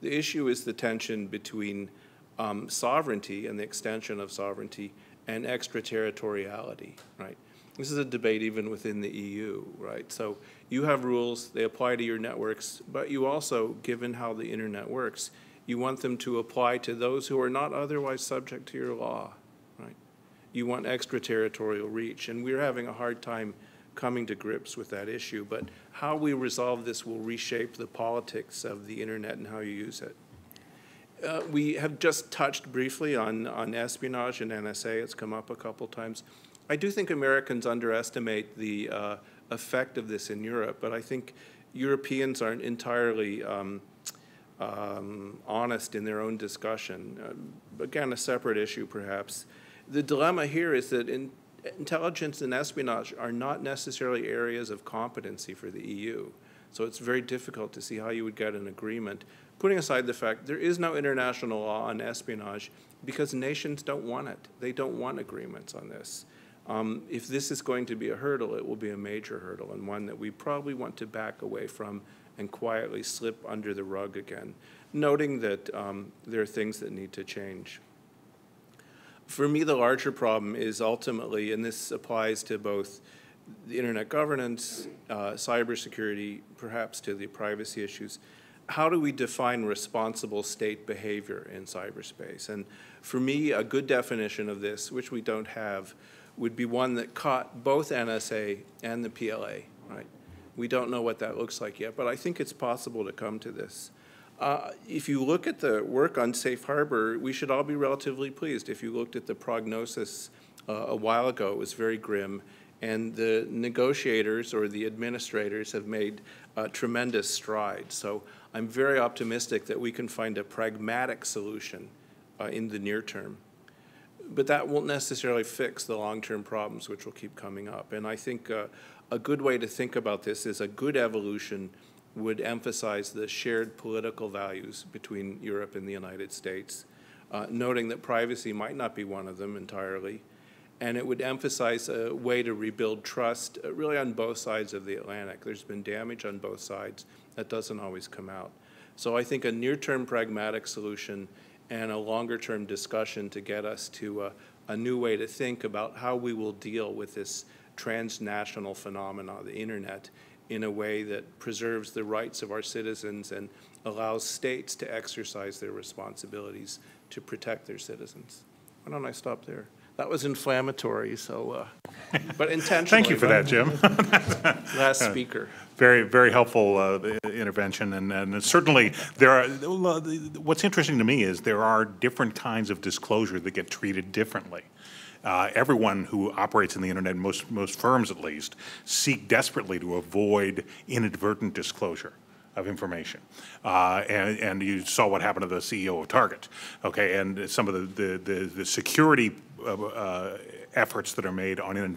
The issue is the tension between um, sovereignty and the extension of sovereignty and extraterritoriality, right? This is a debate even within the EU, right? So you have rules, they apply to your networks, but you also, given how the internet works, you want them to apply to those who are not otherwise subject to your law? You want extraterritorial reach, and we're having a hard time coming to grips with that issue, but how we resolve this will reshape the politics of the internet and how you use it. Uh, we have just touched briefly on, on espionage and NSA. It's come up a couple times. I do think Americans underestimate the uh, effect of this in Europe, but I think Europeans aren't entirely um, um, honest in their own discussion. Uh, again, a separate issue perhaps. The dilemma here is that in, intelligence and espionage are not necessarily areas of competency for the EU. So it's very difficult to see how you would get an agreement. Putting aside the fact there is no international law on espionage because nations don't want it. They don't want agreements on this. Um, if this is going to be a hurdle, it will be a major hurdle and one that we probably want to back away from and quietly slip under the rug again, noting that um, there are things that need to change. For me, the larger problem is ultimately, and this applies to both the internet governance, uh, cybersecurity, perhaps to the privacy issues, how do we define responsible state behavior in cyberspace? And for me, a good definition of this, which we don't have, would be one that caught both NSA and the PLA, right? We don't know what that looks like yet, but I think it's possible to come to this. Uh, if you look at the work on safe harbor, we should all be relatively pleased. If you looked at the prognosis uh, a while ago, it was very grim, and the negotiators or the administrators have made uh, tremendous strides. So I'm very optimistic that we can find a pragmatic solution uh, in the near term but that won't necessarily fix the long-term problems which will keep coming up. And I think uh, a good way to think about this is a good evolution would emphasize the shared political values between Europe and the United States, uh, noting that privacy might not be one of them entirely. And it would emphasize a way to rebuild trust uh, really on both sides of the Atlantic. There's been damage on both sides. That doesn't always come out. So I think a near-term pragmatic solution and a longer term discussion to get us to a, a, new way to think about how we will deal with this transnational phenomenon, the internet, in a way that preserves the rights of our citizens and allows states to exercise their responsibilities to protect their citizens. Why don't I stop there? That was inflammatory, so, uh, [LAUGHS] but intentionally. Thank you for that, Jim. [LAUGHS] Last speaker. Very, very helpful uh, intervention, and, and certainly there are. What's interesting to me is there are different kinds of disclosure that get treated differently. Uh, everyone who operates in the internet, most most firms at least, seek desperately to avoid inadvertent disclosure of information. Uh, and, and you saw what happened to the CEO of Target, okay? And some of the, the, the, the security uh, uh, efforts that are made on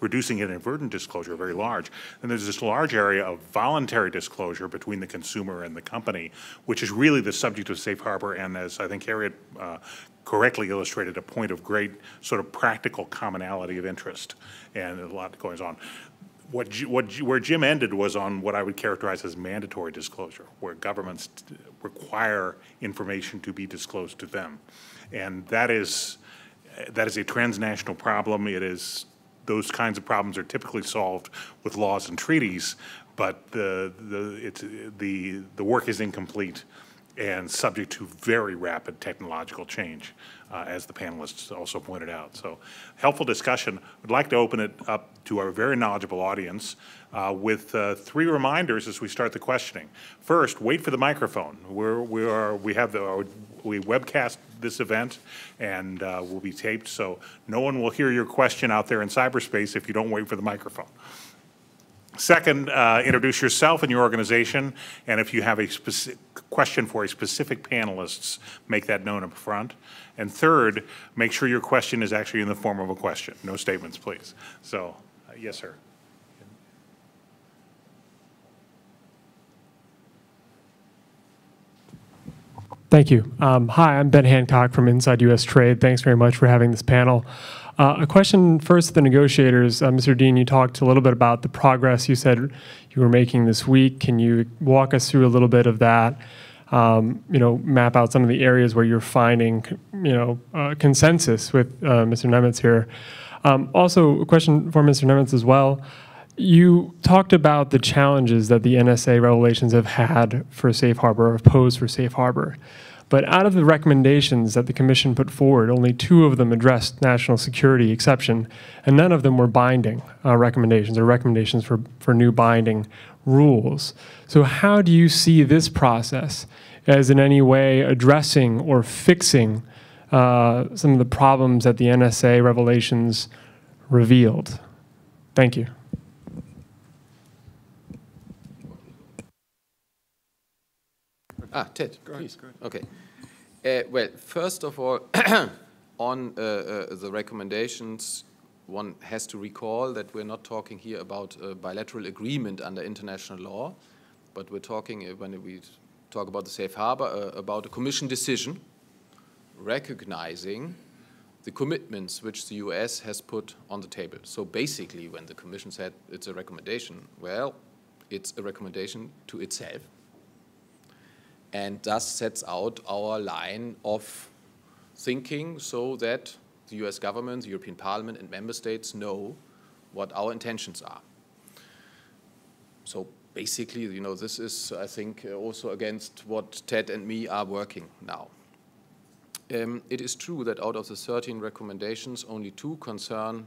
reducing inadvertent disclosure are very large. And there's this large area of voluntary disclosure between the consumer and the company, which is really the subject of safe harbor, and as I think Harriet uh, correctly illustrated, a point of great sort of practical commonality of interest, and a lot goes on what, what, where Jim ended was on what I would characterize as mandatory disclosure, where governments require information to be disclosed to them. And that is, that is a transnational problem. It is, those kinds of problems are typically solved with laws and treaties, but the, the, it's, the, the work is incomplete and subject to very rapid technological change, uh, as the panelists also pointed out. So helpful discussion. I'd like to open it up to our very knowledgeable audience uh, with uh, three reminders as we start the questioning. First, wait for the microphone. We're, we are, we have the, we webcast this event and uh, will be taped, so no one will hear your question out there in cyberspace if you don't wait for the microphone. Second, uh, introduce yourself and your organization, and if you have a specific question for a specific panelists, make that known up front. And third, make sure your question is actually in the form of a question, no statements, please. So, uh, yes, sir. Thank you. Um, hi, I'm Ben Hancock from Inside U.S. Trade. Thanks very much for having this panel. Uh, a question first to the negotiators. Uh, Mr. Dean, you talked a little bit about the progress you said you were making this week. Can you walk us through a little bit of that? Um, you know, map out some of the areas where you're finding, you know, uh, consensus with uh, Mr. Nemitz here. Um, also, a question for Mr. Nemitz as well. You talked about the challenges that the NSA revelations have had for safe harbor, or posed for safe harbor. But out of the recommendations that the Commission put forward, only two of them addressed national security exception, and none of them were binding uh, recommendations or recommendations for, for new binding rules. So, how do you see this process as in any way addressing or fixing uh, some of the problems that the NSA revelations revealed? Thank you. Ah, Ted, please. go ahead. Okay. Uh, well, first of all, [COUGHS] on uh, uh, the recommendations, one has to recall that we're not talking here about a bilateral agreement under international law, but we're talking, uh, when we talk about the safe harbor, uh, about a commission decision recognizing the commitments which the US has put on the table. So basically, when the commission said it's a recommendation, well, it's a recommendation to itself and thus sets out our line of thinking so that the US government, the European Parliament, and member states know what our intentions are. So basically, you know, this is, I think, also against what Ted and me are working now. Um, it is true that out of the 13 recommendations, only two concern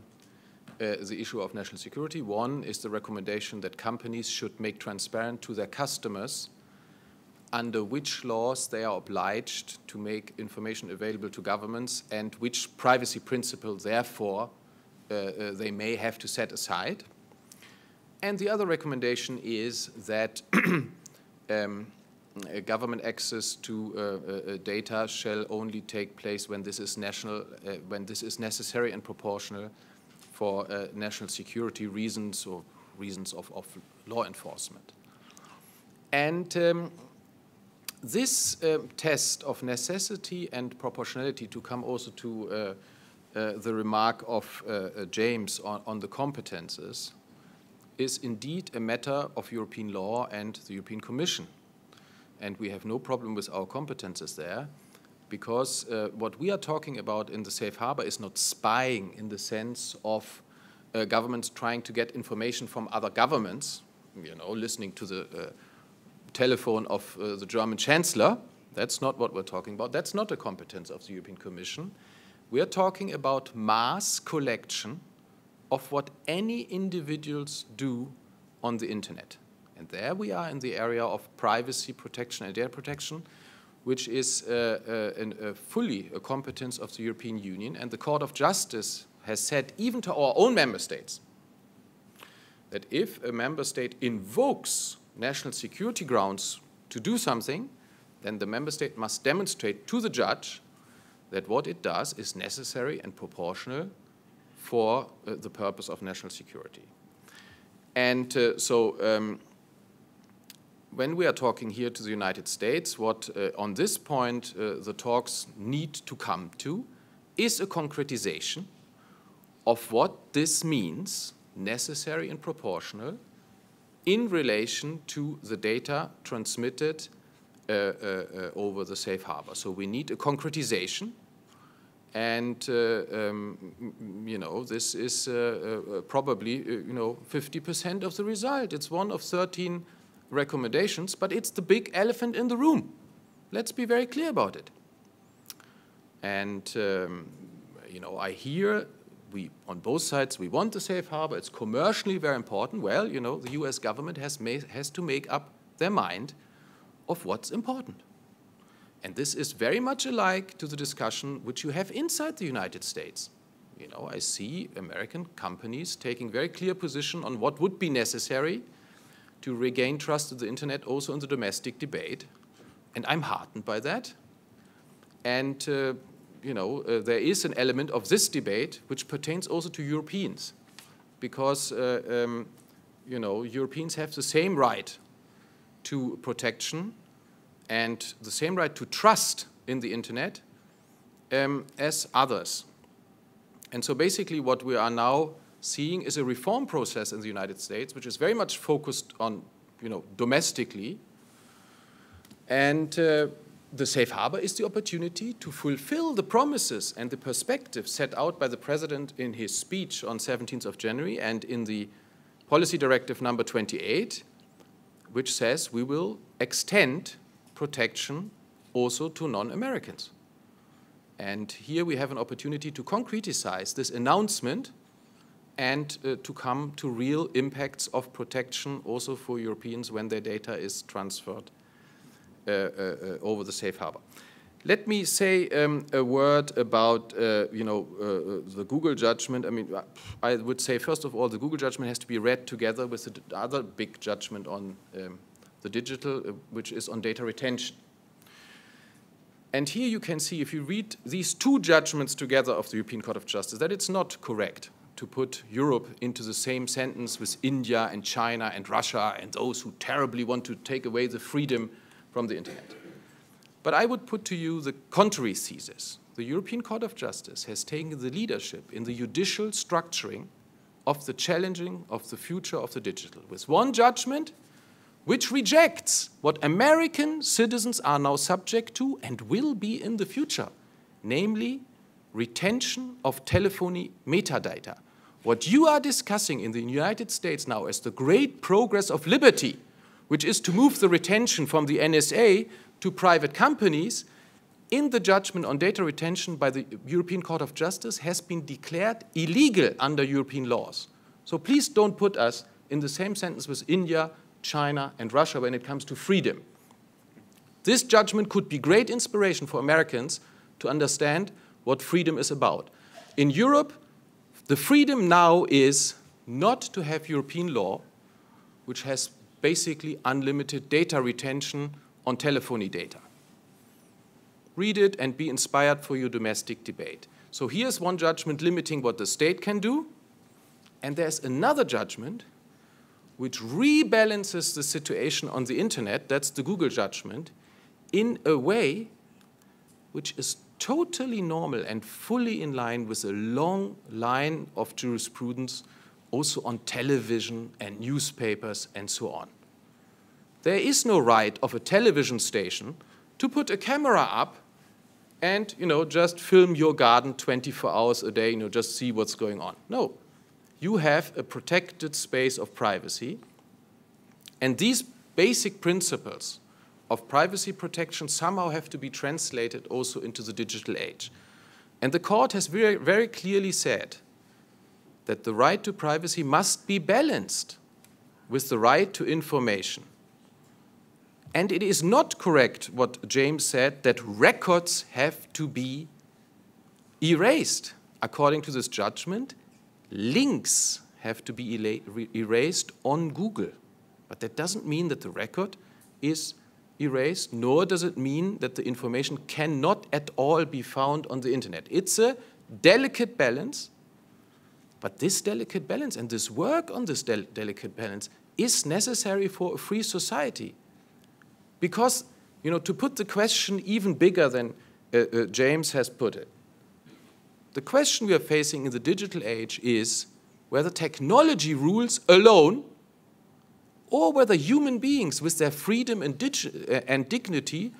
uh, the issue of national security. One is the recommendation that companies should make transparent to their customers under which laws they are obliged to make information available to governments and which privacy principle, therefore, uh, uh, they may have to set aside. And the other recommendation is that [CLEARS THROAT] um, government access to uh, uh, data shall only take place when this is national, uh, when this is necessary and proportional for uh, national security reasons or reasons of, of law enforcement. And um, this uh, test of necessity and proportionality to come also to uh, uh, the remark of uh, uh, James on, on, the competences is indeed a matter of European law and the European Commission. And we have no problem with our competences there because uh, what we are talking about in the safe harbor is not spying in the sense of governments trying to get information from other governments, you know, listening to the telephone of uh, the German Chancellor. That's not what we're talking about. That's not a competence of the European Commission. We are talking about mass collection of what any individuals do on the internet. And there we are in the area of privacy protection and data protection, which is uh, uh, uh, fully a competence of the European Union. And the Court of Justice has said, even to our own member states, that if a member state invokes national security grounds to do something, then the member state must demonstrate to the judge that what it does is necessary and proportional for uh, the purpose of national security. And uh, so um, when we are talking here to the United States, what uh, on this point uh, the talks need to come to is a concretization of what this means, necessary and proportional, in relation to the data transmitted uh, uh, uh, over the safe harbor. So we need a concretization and uh, um, you know this is uh, probably you know 50% of the result. It's one of 13 recommendations, but it's the big elephant in the room. Let's be very clear about it. And um, you know I hear we on both sides we want the safe harbor. It's commercially very important. Well, you know the U.S. government has has to make up their mind of what's important. And this is very much alike to the discussion which you have inside the United States. You know, I see American companies taking very clear position on what would be necessary to regain trust in the internet also in the domestic debate. And I'm heartened by that. And, uh, you know, uh, there is an element of this debate which pertains also to Europeans. Because, uh, um, you know, Europeans have the same right to protection and the same right to trust in the internet um, as others. And so basically what we are now seeing is a reform process in the United States, which is very much focused on, you know, domestically. And uh, the safe harbor is the opportunity to fulfill the promises and the perspectives set out by the president in his speech on 17th of January and in the policy directive number 28, which says we will extend protection also to non-Americans. And here we have an opportunity to concretize this announcement and uh, to come to real impacts of protection also for Europeans when their data is transferred over the safe harbor. Let me say um, a word about, uh, you know, uh, the Google judgment. I mean, I would say, first of all, the Google judgment has to be read together with the other big judgment on um, the digital, uh, which is on data retention. And here you can see, if you read these two judgments together of the European Court of Justice, that it's not correct to put Europe into the same sentence with India and China and Russia and those who terribly want to take away the freedom from the internet. But I would put to you the contrary thesis. The European Court of Justice has taken the leadership in the judicial structuring of the challenging of the future of the digital. With one judgment, which rejects what American citizens are now subject to and will be in the future, namely retention of telephony metadata. What you are discussing in the United States now as the great progress of liberty, which is to move the retention from the NSA to private companies, in the judgment on data retention by the European Court of Justice has been declared illegal under European laws. So please don't put us in the same sentence with India, China, and Russia when it comes to freedom. This judgment could be great inspiration for Americans to understand what freedom is about. In Europe, the freedom now is not to have European law, which has basically unlimited data retention on telephony data. Read it and be inspired for your domestic debate. So here's one judgment limiting what the state can do, and there's another judgment which rebalances the situation on the internet, that's the Google judgment, in a way which is totally normal and fully in line with a long line of jurisprudence also on television and newspapers and so on. There is no right of a television station to put a camera up and you know just film your garden 24 hours a day, you know just see what's going on. No, you have a protected space of privacy. And these basic principles of privacy protection somehow have to be translated also into the digital age. And the court has very, very clearly said that the right to privacy must be balanced with the right to information. And it is not correct what James said that records have to be erased. According to this judgment, links have to be erased on Google. But that doesn't mean that the record is erased, nor does it mean that the information cannot at all be found on the internet. It's a delicate balance, but this delicate balance and this work on this del delicate balance is necessary for a free society. Because, you know, to put the question even bigger than uh, uh, James has put it, the question we are facing in the digital age is whether technology rules alone or whether human beings with their freedom and, uh, and dignity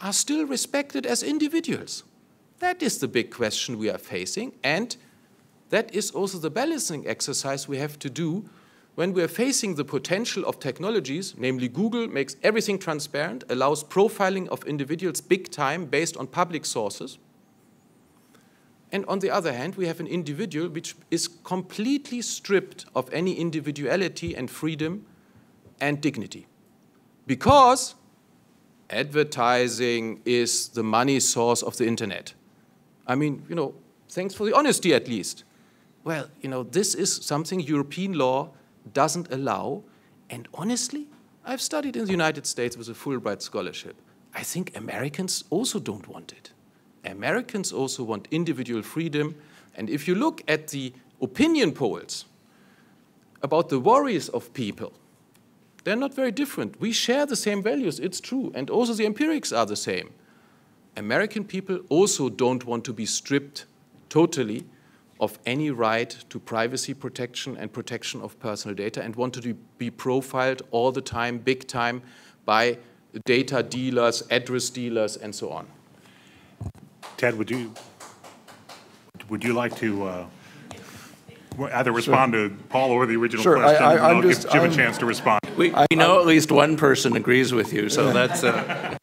are still respected as individuals. That is the big question we are facing, and that is also the balancing exercise we have to do when we are facing the potential of technologies, namely Google makes everything transparent, allows profiling of individuals big time based on public sources. And on the other hand, we have an individual which is completely stripped of any individuality and freedom and dignity. Because advertising is the money source of the internet. I mean, you know, thanks for the honesty at least. Well, you know, this is something European law doesn't allow. And honestly, I've studied in the United States with a Fulbright scholarship. I think Americans also don't want it. Americans also want individual freedom. And if you look at the opinion polls about the worries of people, they're not very different. We share the same values, it's true. And also the empirics are the same. American people also don't want to be stripped totally of any right to privacy protection and protection of personal data and want to be profiled all the time, big time, by data dealers, address dealers, and so on. Ted, would you would you like to uh, either respond sure. to Paul or the original sure. question? I, I, and I'll just, give Jim I'm, a chance to respond. We, we know at least one person agrees with you, so that's. Uh,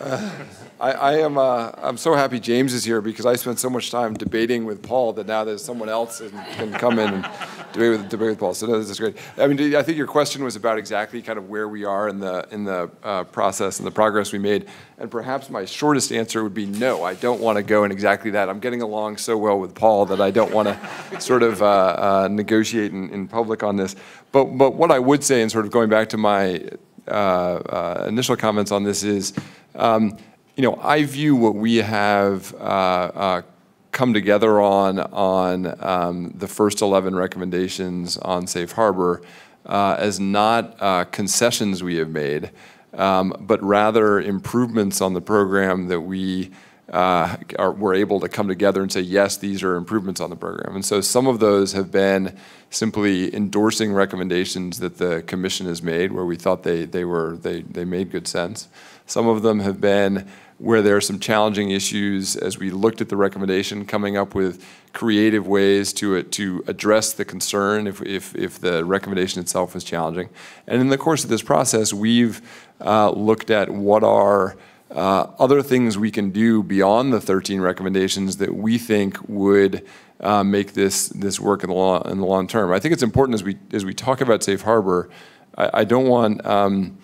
uh, [LAUGHS] I, I am uh, I'm so happy James is here because I spent so much time debating with Paul that now there's someone else who can come in and debate with, debate with Paul. So no, this is great. I mean, I think your question was about exactly kind of where we are in the in the uh, process and the progress we made. And perhaps my shortest answer would be no. I don't want to go in exactly that. I'm getting along so well with Paul that I don't want to [LAUGHS] sort of uh, uh, negotiate in, in public on this. But but what I would say, and sort of going back to my uh, uh, initial comments on this is. Um, you know, I view what we have uh, uh, come together on on um, the first 11 recommendations on safe harbor uh, as not uh, concessions we have made, um, but rather improvements on the program that we uh, are, were able to come together and say, yes, these are improvements on the program. And so some of those have been simply endorsing recommendations that the commission has made where we thought they, they, were, they, they made good sense. Some of them have been where there are some challenging issues as we looked at the recommendation, coming up with creative ways to, uh, to address the concern if, if, if the recommendation itself was challenging. And in the course of this process, we've uh, looked at what are uh, other things we can do beyond the 13 recommendations that we think would uh, make this, this work in the, long, in the long term. I think it's important as we, as we talk about safe harbor, I, I don't want um,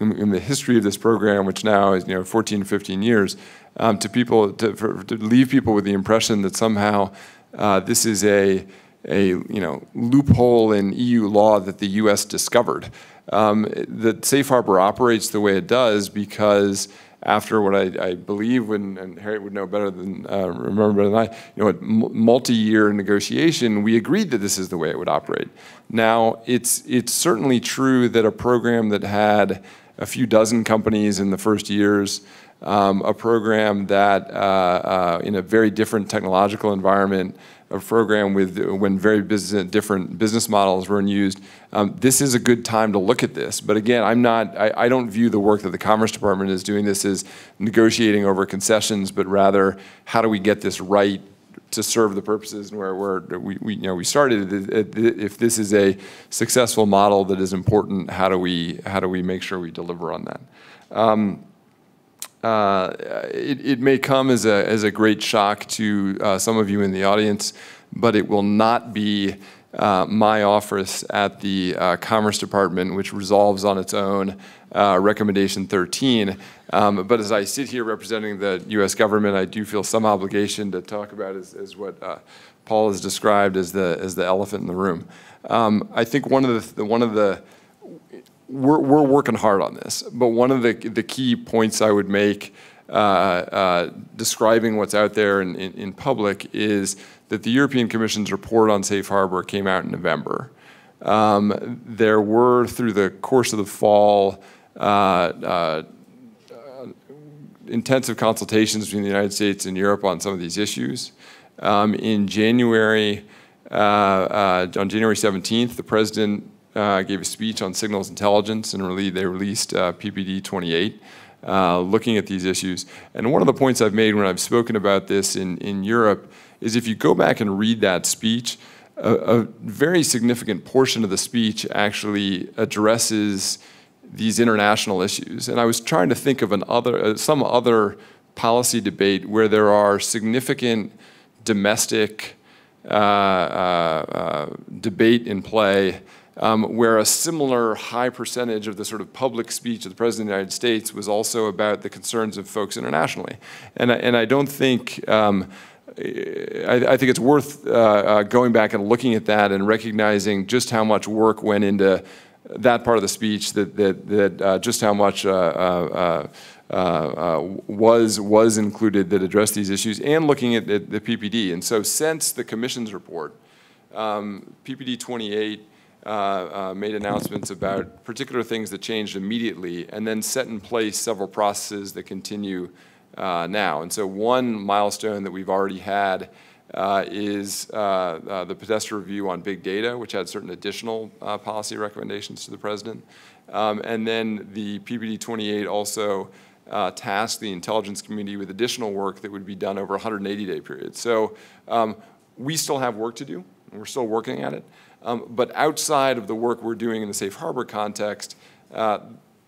in, in, the history of this program, which now is you know 14, 15 years, um, to people to, for, to, leave people with the impression that somehow uh, this is a a you know loophole in EU law that the U.S. discovered. Um, that safe harbor operates the way it does because after what I, I believe, when, and Harriet would know better than uh, remember than I, you know, a multi-year negotiation, we agreed that this is the way it would operate. Now, it's it's certainly true that a program that had a few dozen companies in the first years, um, a program that uh, uh, in a very different technological environment, a program with when very business, different business models were used. Um, this is a good time to look at this. But again, I'm not. I, I, don't view the work that the Commerce Department is doing this as negotiating over concessions, but rather how do we get this right to serve the purposes where, where we, we, you know, we started. If this is a successful model that is important, how do we, how do we make sure we deliver on that? Um, uh, it, it, may come as a, as a great shock to uh, some of you in the audience, but it will not be uh, my office at the uh, Commerce Department, which resolves on its own uh, Recommendation 13. Um, but as I sit here representing the U.S. government, I do feel some obligation to talk about as, what uh, Paul has described as the, as the elephant in the room. Um, I think one of the, one of the we're, we're working hard on this, but one of the, the key points I would make uh, uh, describing what's out there in, in, in, public is that the European Commission's report on safe harbor came out in November. Um, there were, through the course of the fall, uh, uh intensive consultations between the United States and Europe on some of these issues. Um, in January, uh, uh, on January 17th, the President uh, gave a speech on signals intelligence and really they released uh, PPD 28 uh, looking at these issues. And one of the points I've made when I've spoken about this in, in Europe is if you go back and read that speech, a, a very significant portion of the speech actually addresses these international issues. And I was trying to think of an other, uh, some other policy debate where there are significant domestic uh, uh, uh debate in play um, where a similar high percentage of the sort of public speech of the President of the United States was also about the concerns of folks internationally. And, and I don't think, um, I, I, think it's worth uh, uh, going back and looking at that and recognizing just how much work went into that part of the speech, that, that, that uh, just how much uh, uh, uh, was, was included that addressed these issues, and looking at, at the PPD. And so since the Commission's report, um, PPD 28 uh, uh, made announcements about particular things that changed immediately and then set in place several processes that continue uh, now. And so one milestone that we've already had uh, is uh, uh, the Podesta review on big data, which had certain additional policy recommendations to the president. Um, and then the PPD 28 also tasked the intelligence community with additional work that would be done over a 180-day period. So um, we still have work to do, and we're still working at it. Um, but outside of the work we're doing in the safe harbor context, uh,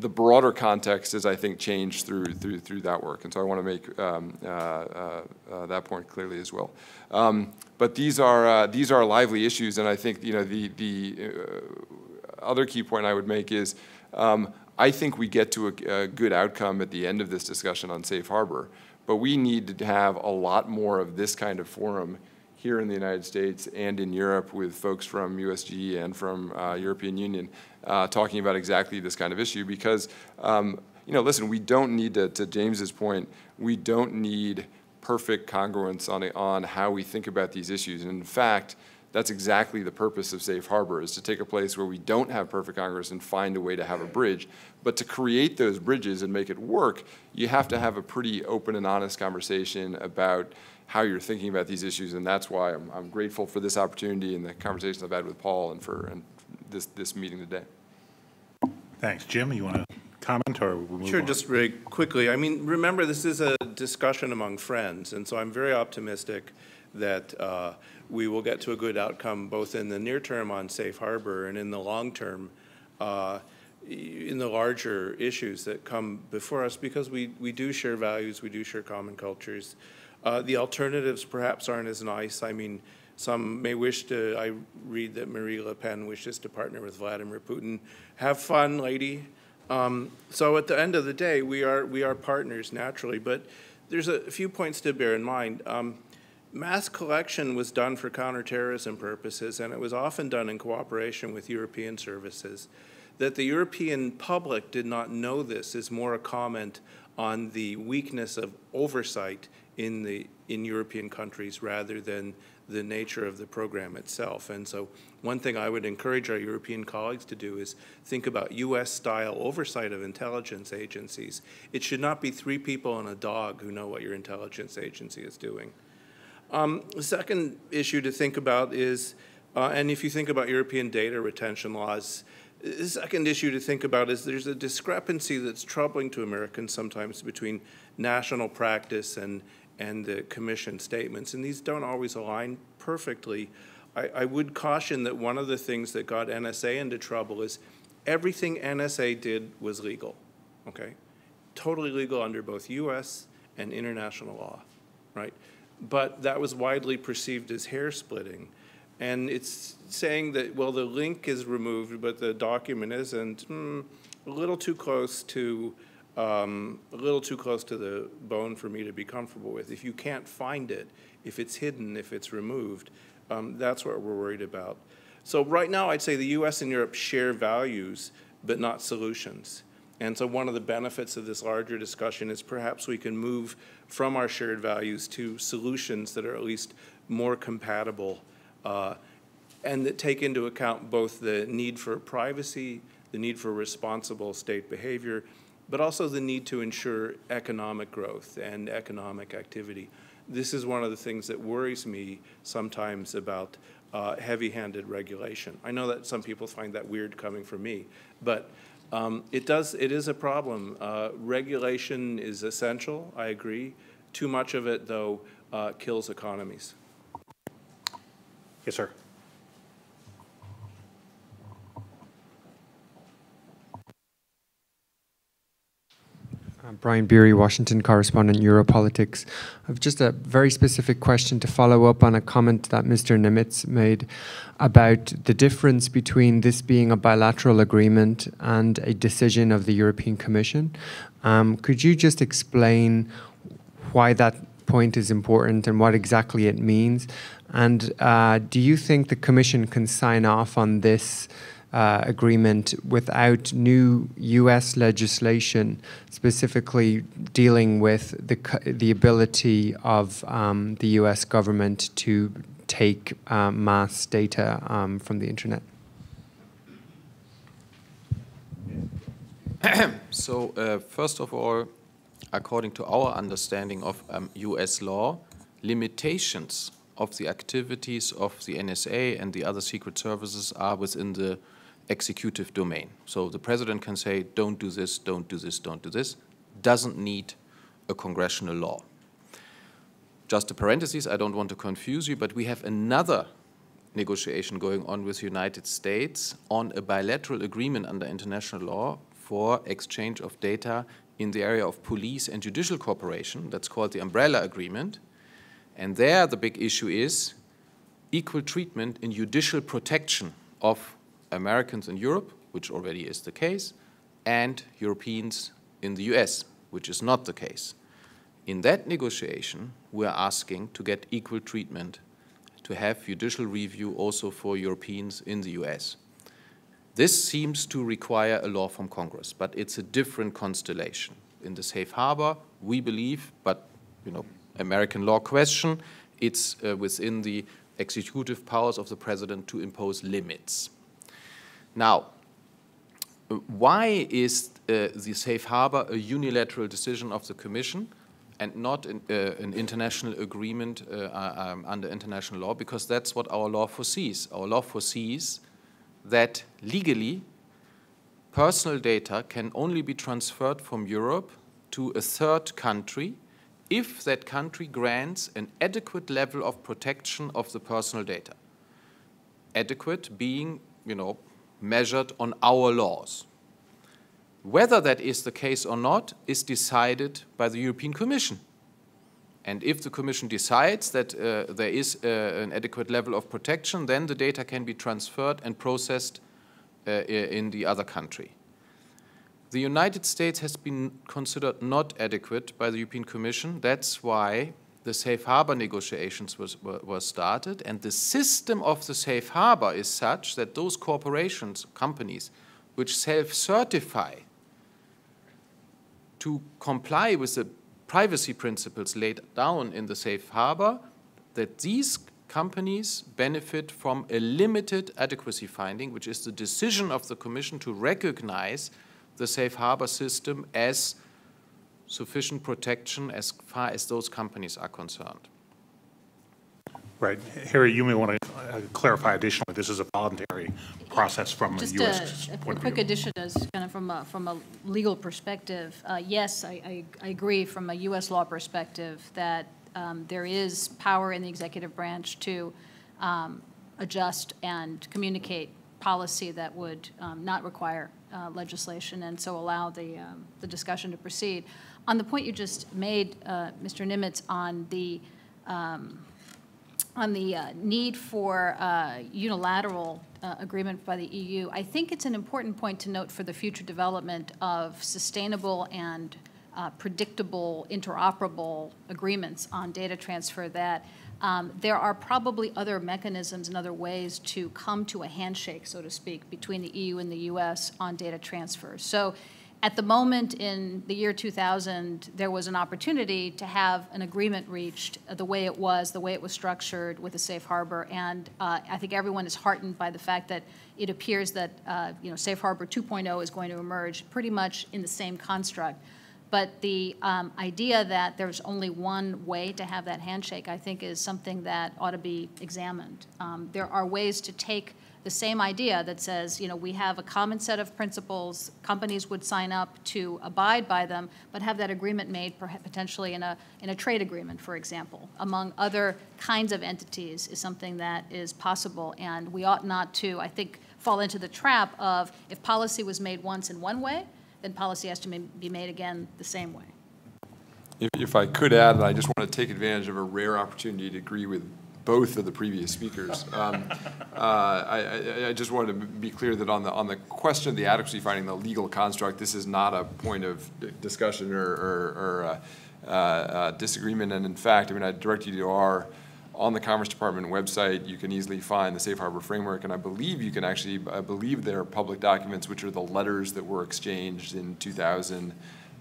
the broader context is, I think, changed through through through that work, and so I want to make um, uh, uh, uh, that point clearly as well. Um, but these are uh, these are lively issues, and I think you know the the uh, other key point I would make is um, I think we get to a, a, good outcome at the end of this discussion on safe harbor, but we need to have a lot more of this kind of forum here in the United States and in Europe with folks from USG and from uh, European Union uh, talking about exactly this kind of issue because, um, you know, listen, we don't need to, to James's point, we don't need perfect congruence on, on how we think about these issues. And in fact, that's exactly the purpose of Safe Harbor, is to take a place where we don't have perfect congruence and find a way to have a bridge. But to create those bridges and make it work, you have to have a pretty open and honest conversation about how you're thinking about these issues, and that's why I'm, I'm grateful for this opportunity and the conversations I've had with Paul and for and this, this meeting today. Thanks. Jim, you want to comment or we'll Sure, on? just very quickly. I mean, remember, this is a discussion among friends, and so I'm very optimistic that uh, we will get to a good outcome both in the near term on safe harbor and in the long term uh, in the larger issues that come before us because we, we do share values, we do share common cultures. Uh, the alternatives perhaps aren't as nice. I mean, some may wish to, I read that Marie Le Pen wishes to partner with Vladimir Putin. Have fun, lady. Um, so at the end of the day, we are, we are partners naturally, but there's a few points to bear in mind. Um, mass collection was done for counterterrorism purposes, and it was often done in cooperation with European services. That the European public did not know this is more a comment on the weakness of oversight in the in European countries rather than the nature of the program itself. And so one thing I would encourage our European colleagues to do is think about US style oversight of intelligence agencies. It should not be three people and a dog who know what your intelligence agency is doing. Um, the second issue to think about is, uh, and if you think about European data retention laws, the second issue to think about is there's a discrepancy that's troubling to Americans sometimes between national practice and and the commission statements, and these don't always align perfectly. I, I, would caution that one of the things that got NSA into trouble is everything NSA did was legal, okay? totally legal under both U.S. and international law, right? But that was widely perceived as hair splitting. And it's saying that, well, the link is removed, but the document isn't, hmm, a little too close to um, a little too close to the bone for me to be comfortable with. If you can't find it, if it's hidden, if it's removed, um, that's what we're worried about. So right now, I'd say the U.S. and Europe share values, but not solutions. And so one of the benefits of this larger discussion is perhaps we can move from our shared values to solutions that are at least more compatible uh, and that take into account both the need for privacy, the need for responsible state behavior, but also the need to ensure economic growth and economic activity. This is one of the things that worries me sometimes about uh, heavy-handed regulation. I know that some people find that weird coming from me, but um, it does. It is a problem. Uh, regulation is essential. I agree. Too much of it, though, uh, kills economies. Yes, sir. Brian Beary, Washington correspondent, Europolitics. I have just a very specific question to follow up on a comment that Mr. Nemitz made about the difference between this being a bilateral agreement and a decision of the European Commission. Um, could you just explain why that point is important and what exactly it means? And uh, do you think the Commission can sign off on this? Uh, agreement without new U.S. legislation specifically dealing with the the ability of um, the U.S. government to take uh, mass data um, from the internet. [CLEARS THROAT] so uh, first of all, according to our understanding of um, U.S. law, limitations of the activities of the NSA and the other secret services are within the executive domain. So the president can say, don't do this, don't do this, don't do this. Doesn't need a congressional law. Just a parenthesis, I don't want to confuse you, but we have another negotiation going on with the United States on a bilateral agreement under international law for exchange of data in the area of police and judicial cooperation. That's called the Umbrella Agreement. And there the big issue is equal treatment in judicial protection of Americans in Europe, which already is the case, and Europeans in the US, which is not the case. In that negotiation, we are asking to get equal treatment, to have judicial review also for Europeans in the US. This seems to require a law from Congress, but it's a different constellation. In the safe harbor, we believe, but you know, American law question, it's uh, within the executive powers of the president to impose limits. Now, why is uh, the safe harbor a unilateral decision of the Commission and not an, uh, an international agreement uh, uh, um, under international law? Because that's what our law foresees. Our law foresees that legally personal data can only be transferred from Europe to a third country if that country grants an adequate level of protection of the personal data. Adequate being, you know, measured on our laws. Whether that is the case or not is decided by the European Commission. And if the Commission decides that uh, there is uh, an adequate level of protection, then the data can be transferred and processed uh, in the other country. The United States has been considered not adequate by the European Commission. That's why the safe harbor negotiations was, were, were, started, and the system of the safe harbor is such that those corporations, companies, which self-certify to comply with the privacy principles laid down in the safe harbor, that these companies benefit from a limited adequacy finding, which is the decision of the Commission to recognize the safe harbor system as sufficient protection as far as those companies are concerned. Right. Harry, you may want to uh, clarify additionally, this is a voluntary process from Just a U.S. a, a quick view. addition is kind of from a, from a legal perspective. Uh, yes, I, I, I agree from a U.S. law perspective that um, there is power in the executive branch to um, adjust and communicate policy that would um, not require uh, legislation and so allow the, um, the discussion to proceed. On the point you just made, uh, Mr. Nemitz, on the um, on the uh, need for uh, unilateral uh, agreement by the EU, I think it's an important point to note for the future development of sustainable and uh, predictable, interoperable agreements on data transfer that um, there are probably other mechanisms and other ways to come to a handshake, so to speak, between the EU and the US on data transfer. So at the moment in the year 2000, there was an opportunity to have an agreement reached uh, the way it was, the way it was structured with a safe harbor. And uh, I think everyone is heartened by the fact that it appears that uh, you know, Safe Harbor 2.0 is going to emerge pretty much in the same construct. But the um, idea that there's only one way to have that handshake, I think, is something that ought to be examined. Um, there are ways to take the same idea that says, you know, we have a common set of principles, companies would sign up to abide by them, but have that agreement made potentially in a, in a trade agreement, for example, among other kinds of entities is something that is possible. And we ought not to, I think, fall into the trap of if policy was made once in one way, then policy has to be made again the same way. If, if I could add, I just want to take advantage of a rare opportunity to agree with both of the previous speakers. [LAUGHS] Um, uh, I, I, just wanted to be clear that on the on the question of the adequacy finding, the legal construct, this is not a point of discussion or, or, or uh, uh, disagreement. And in fact, I mean, I direct you to our on the Commerce Department website, you can easily find the Safe Harbor framework, and I believe you can actually, I believe there are public documents, which are the letters that were exchanged in 2000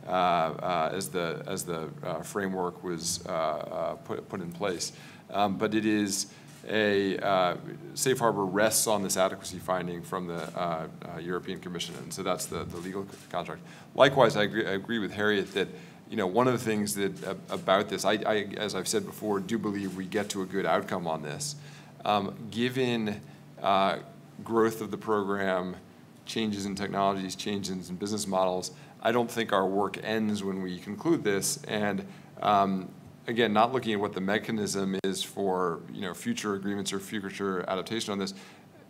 uh, uh, as the as the uh, framework was uh, uh, put put in place. Um, but it is a uh, safe harbor rests on this adequacy finding from the uh, uh, European Commission, and so that's the, the legal contract. Likewise, I agree, I agree with Harriet that you know one of the things that uh, about this, I, I, as I've said before, do believe we get to a good outcome on this, um, given uh, growth of the program, changes in technologies, changes in business models. I don't think our work ends when we conclude this, and um, again, not looking at what the mechanism is for you know future agreements or future adaptation on this.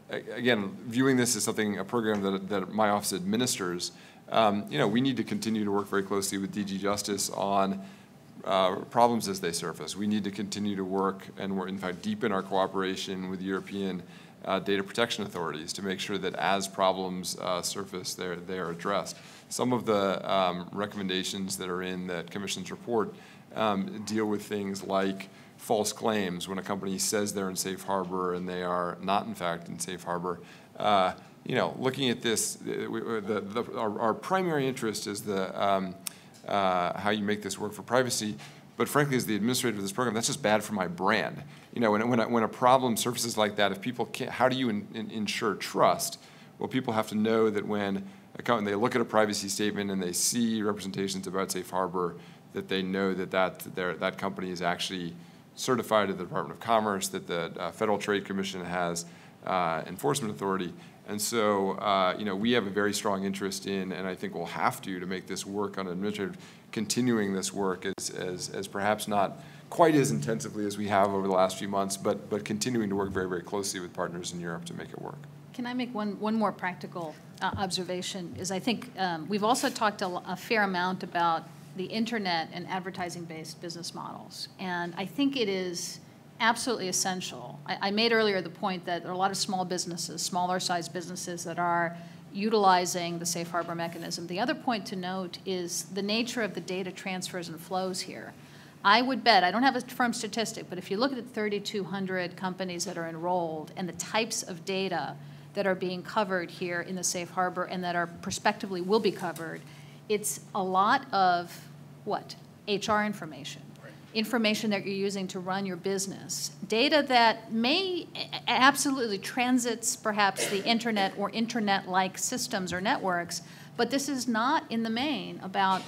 Again, viewing this as something a program that that my office administers. Um, you know, we need to continue to work very closely with DG Justice on uh, problems as they surface. We need to continue to work and we're in fact deepen our cooperation with European uh, data protection authorities to make sure that as problems uh, surface, they're, they're addressed. Some of the um, recommendations that are in that Commission's report um, deal with things like false claims when a company says they're in safe harbor and they are not in fact in safe harbor. Uh, you know, looking at this, uh, uh, the, the, our, our, primary interest is the um, uh, how you make this work for privacy. But frankly, as the administrator of this program, that's just bad for my brand. You know, when, when, a, when a problem surfaces like that, if people can't, how do you in, in, ensure trust? Well, people have to know that when a company, they look at a privacy statement and they see representations about safe harbor, that they know that that, that company is actually certified to the Department of Commerce, that the uh, Federal Trade Commission has uh, enforcement authority. And so, uh, you know, we have a very strong interest in, and I think we'll have to, to make this work on administrative, continuing this work as, as, as perhaps not quite as intensively as we have over the last few months, but, but continuing to work very, very closely with partners in Europe to make it work. Can I make one, one more practical uh, observation? Is I think um, we've also talked a, a fair amount about the internet and advertising-based business models. And I think it is absolutely essential. I, I, made earlier the point that there are a lot of small businesses, smaller sized businesses that are utilizing the safe harbor mechanism. The other point to note is the nature of the data transfers and flows here. I would bet, I don't have a firm statistic, but if you look at the 3,200 companies that are enrolled and the types of data that are being covered here in the safe harbor and that are prospectively will be covered, it's a lot of what? HR information, information that you're using to run your business, data that may absolutely transits perhaps the internet or internet-like systems or networks, but this is not in the main about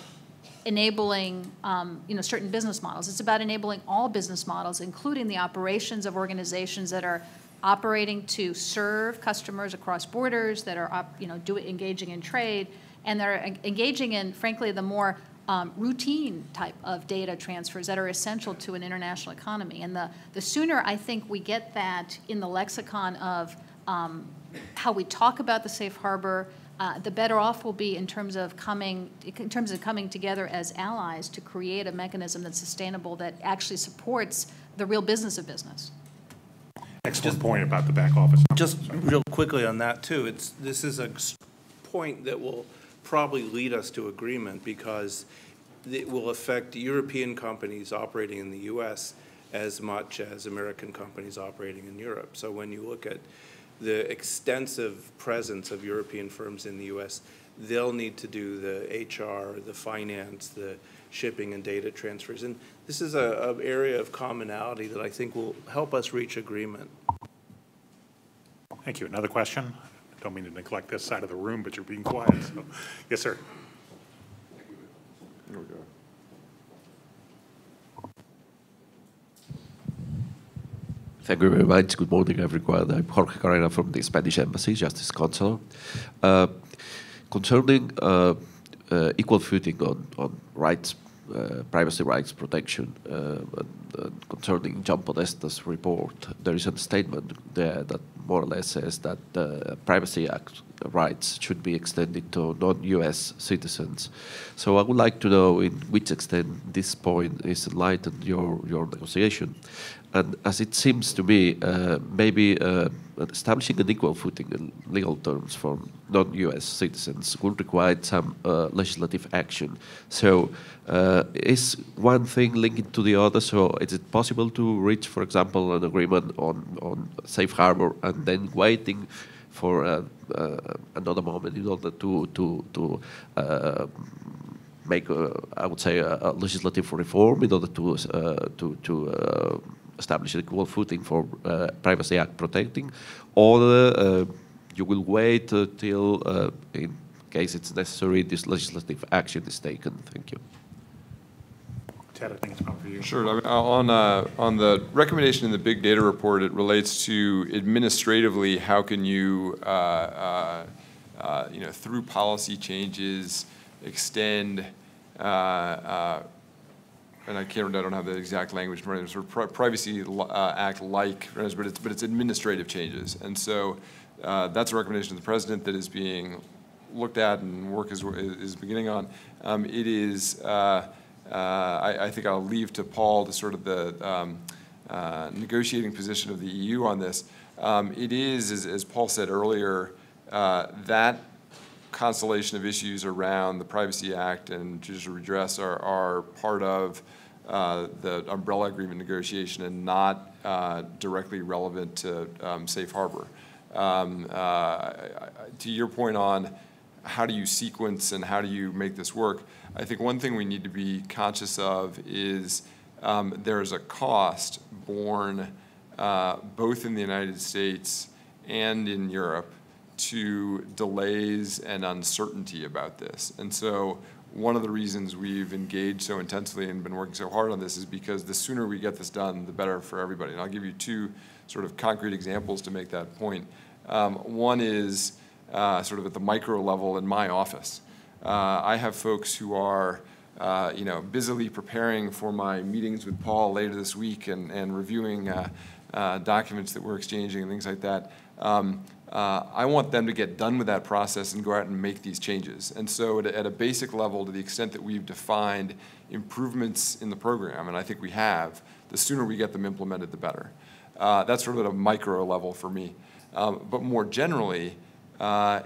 enabling um, you know, certain business models. It's about enabling all business models, including the operations of organizations that are operating to serve customers across borders, that are you know, do, engaging in trade, and they're engaging in, frankly, the more um, routine type of data transfers that are essential to an international economy. And the, the sooner I think we get that in the lexicon of um, how we talk about the safe harbor, uh, the better off we'll be in terms of coming in terms of coming together as allies to create a mechanism that's sustainable that actually supports the real business of business. Excellent point about the back office. Just real quickly on that too, it's, this is a point that will probably lead us to agreement because it will affect European companies operating in the US as much as American companies operating in Europe. So when you look at the extensive presence of European firms in the US, they'll need to do the HR, the finance, the shipping and data transfers. And this is a, area of commonality that I think will help us reach agreement. Thank you. Another question? I don't mean to neglect this side of the room, but you're being quiet. So. Yes, sir. There we go. Thank you very much. Good morning, everyone. I'm Jorge Carrera from the Spanish Embassy, Justice Consular. Uh, concerning uh, uh, equal footing on, on rights, uh, privacy rights protection, uh, and, concerning John Podesta's report, there is a statement there that more or less says that the Privacy Act rights should be extended to non-U.S. citizens. So I would like to know in which extent this point is enlightened your, your negotiation. And as it seems to me, uh, maybe uh, establishing an equal footing in legal terms for non-U.S. citizens would require some uh, legislative action. So, uh, is one thing linked to the other? So, is it possible to reach, for example, an agreement on on safe harbor and then waiting for uh, uh, another moment in order to to to make, I would say, a, a, legislative reform in order to to to establish an equal footing for uh, Privacy Act protecting, or uh, you will wait till, uh, in case it's necessary, this legislative action is taken. Thank you. Ted, I think it's for you. Sure. I mean, on, uh, on the recommendation in the big data report, it relates to administratively how can you, uh, uh, you know, through policy changes, extend and I can't, I don't have the exact language, it's sort of Privacy uh, Act like, but it's, but it's administrative changes. And so uh, that's a recommendation of the president that is being looked at and work is, is beginning on. Um, it is, uh, uh, I, I, think I'll leave to Paul the sort of the um, uh, negotiating position of the EU on this. Um, it is, as, as, Paul said earlier, uh, that constellation of issues around the Privacy Act and judicial redress are, are part of uh, the umbrella agreement negotiation and not uh, directly relevant to um, safe harbor. Um, uh, to your point on how do you sequence and how do you make this work, I think one thing we need to be conscious of is um, there is a cost borne uh, both in the United States and in Europe to delays and uncertainty about this. And so one of the reasons we've engaged so intensely and been working so hard on this is because the sooner we get this done, the better for everybody. And I'll give you two sort of concrete examples to make that point. Um, one is uh, sort of at the micro level in my office. Uh, I have folks who are uh, you know, busily preparing for my meetings with Paul later this week and, and reviewing uh, uh, documents that we're exchanging and things like that. Um, uh, I want them to get done with that process and go out and make these changes. And so at a, at a, basic level, to the extent that we've defined improvements in the program, and I think we have, the sooner we get them implemented, the better. Uh, that's sort of at a micro level for me. Um, but more generally, uh,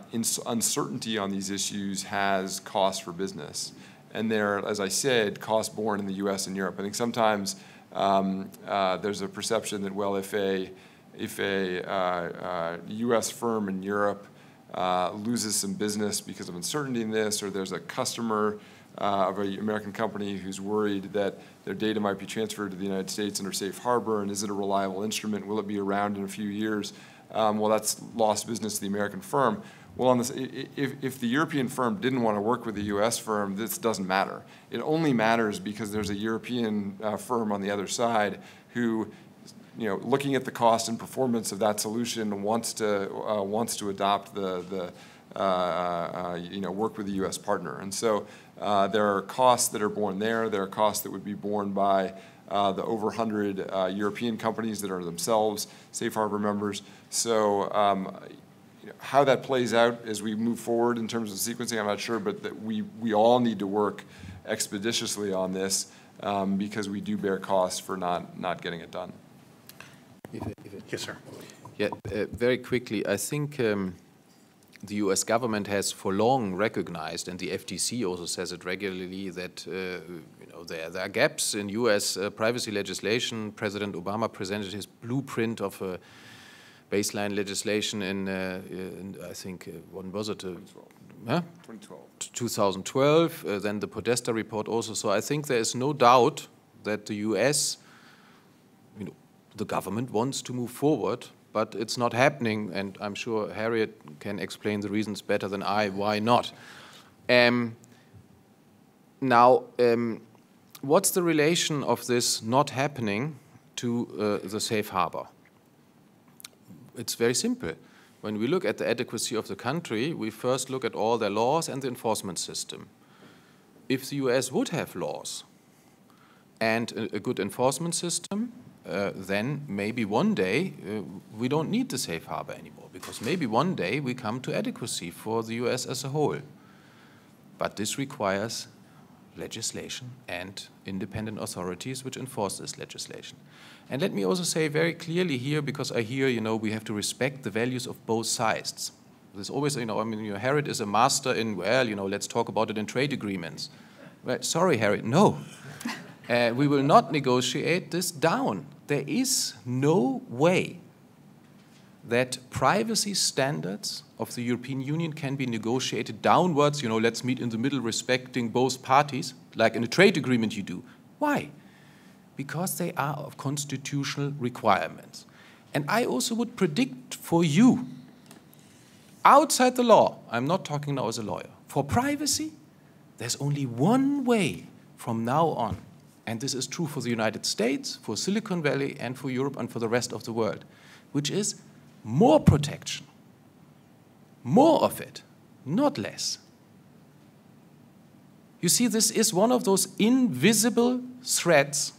uncertainty on these issues has costs for business. And there, as I said, costs borne in the US and Europe. I think sometimes um, uh, there's a perception that, well, if a if a uh, uh, U.S. firm in Europe uh, loses some business because of uncertainty in this, or there's a customer uh, of an American company who's worried that their data might be transferred to the United States under safe harbor, and is it a reliable instrument? Will it be around in a few years? Um, well, that's lost business to the American firm. Well, on this, if, if the European firm didn't want to work with the U.S. firm, this doesn't matter. It only matters because there's a European uh, firm on the other side who you know, looking at the cost and performance of that solution, wants to uh, wants to adopt the the uh, uh, you know work with the U.S. partner. And so uh, there are costs that are borne there. There are costs that would be borne by uh, the over 100 uh, European companies that are themselves safe harbor members. So um, you know, how that plays out as we move forward in terms of sequencing, I'm not sure, but that we, we all need to work expeditiously on this um, because we do bear costs for not, not getting it done. Yes, sir. Yeah, uh, very quickly, I think um, the US government has for long recognized, and the FTC also says it regularly, that uh, you know, there, there, are gaps in US uh, privacy legislation. President Obama presented his blueprint of a baseline legislation in, uh, in I think, uh, when was it? 2012. Huh? 2012. 2012, uh, then the Podesta report also. So I think there is no doubt that the US, you know, the government wants to move forward but it's not happening, and I'm sure Harriet can explain the reasons better than I why not. Um, now, um, what's the relation of this not happening to uh, the safe harbor? It's very simple. When we look at the adequacy of the country, we first look at all their laws and the enforcement system. If the US would have laws and a, a good enforcement system, uh, then maybe one day uh, we don't need the safe harbor anymore because maybe one day we come to adequacy for the US as a whole. But this requires legislation and independent authorities which enforce this legislation. And let me also say very clearly here, because I hear, you know, we have to respect the values of both sides. There's always, you know, I mean, you know, Harriet is a master in, well, you know, let's talk about it in trade agreements. Well, sorry, Harriet, no. [LAUGHS] Uh, we will not negotiate this down. There is no way that privacy standards of the European Union can be negotiated downwards. You know, let's meet in the middle, respecting both parties, like in a trade agreement you do. Why? Because they are of constitutional requirements. And I also would predict for you, outside the law, I'm not talking now as a lawyer, for privacy, there's only one way from now on and this is true for the United States, for Silicon Valley, and for Europe and for the rest of the world, which is more protection, more of it, not less. You see, this is one of those invisible threats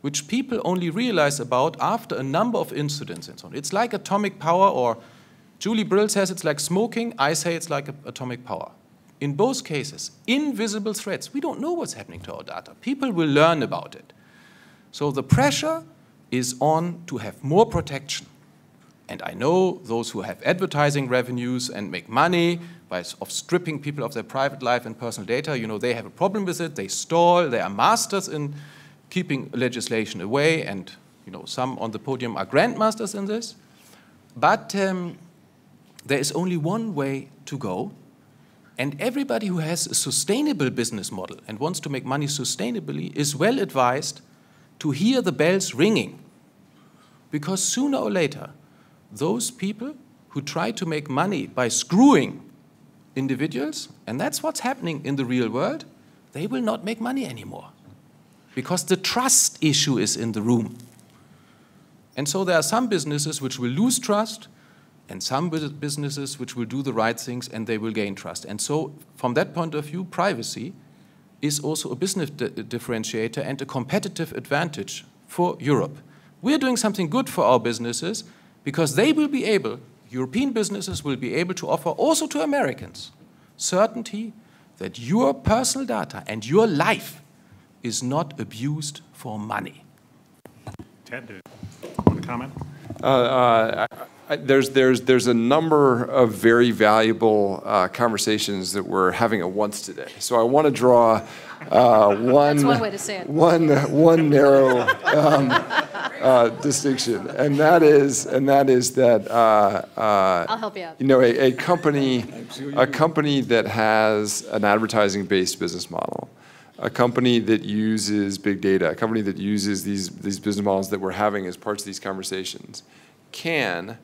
which people only realize about after a number of incidents and so on. It's like atomic power, or Julie Brill says it's like smoking, I say it's like atomic power in both cases, invisible threats. We don't know what's happening to our data. People will learn about it. So the pressure is on to have more protection. And I know those who have advertising revenues and make money by of stripping people of their private life and personal data, you know, they have a problem with it. They stall. They are masters in keeping legislation away, and you know, some on the podium are grandmasters in this. But um, there is only one way to go, and everybody who has a sustainable business model and wants to make money sustainably is well advised to hear the bells ringing. Because sooner or later, those people who try to make money by screwing individuals, and that's what's happening in the real world, they will not make money anymore. Because the trust issue is in the room. And so there are some businesses which will lose trust and some businesses which will do the right things and they will gain trust. And so, from that point of view, privacy is also a business di differentiator and a competitive advantage for Europe. We're doing something good for our businesses because they will be able, European businesses will be able to offer also to Americans certainty that your personal data and your life is not abused for money. Ted, do you want to comment? Uh, uh, there's, there's, there's a number of very valuable uh, conversations that we're having at once today. So I want to draw uh, one, one, way to say it. one, one narrow um, uh, distinction, and that is, and that is that uh, uh, I'll help you out. You know, a, a company, a company that has an advertising-based business model a company that uses big data, a company that uses these, these business models that we're having as parts of these conversations, can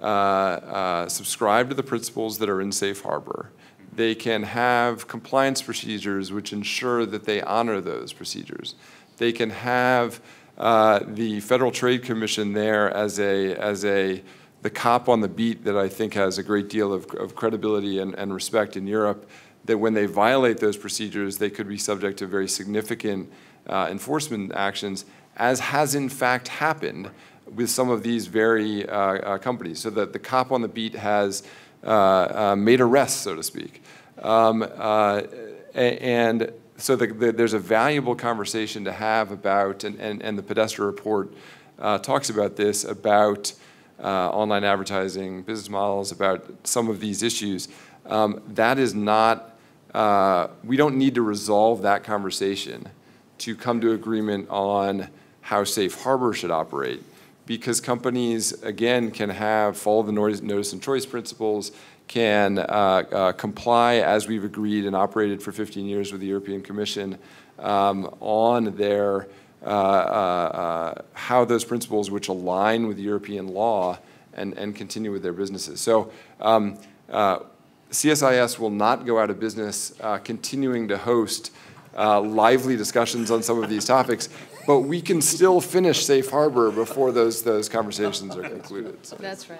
uh, uh, subscribe to the principles that are in safe harbor. They can have compliance procedures which ensure that they honor those procedures. They can have uh, the Federal Trade Commission there as a, as a the cop on the beat that I think has a great deal of, of credibility and, and respect in Europe, that when they violate those procedures, they could be subject to very significant uh, enforcement actions, as has in fact happened with some of these very uh, uh, companies. So that the cop on the beat has uh, made arrests, so to speak. Um, and so the, the, there's a valuable conversation to have about, and, and, and the Podesta report uh, talks about this, about uh, online advertising, business models, about some of these issues. Um, that is not, uh, we don't need to resolve that conversation to come to agreement on how safe harbor should operate because companies, again, can have, follow the notice and choice principles, can uh, uh, comply as we've agreed and operated for 15 years with the European Commission um, on their uh, uh, uh, how those principles which align with European law and, and continue with their businesses. So um, uh, CSIS will not go out of business continuing to host lively discussions on some of these topics, but we can still finish safe harbor before those, those conversations are concluded. So. That's right.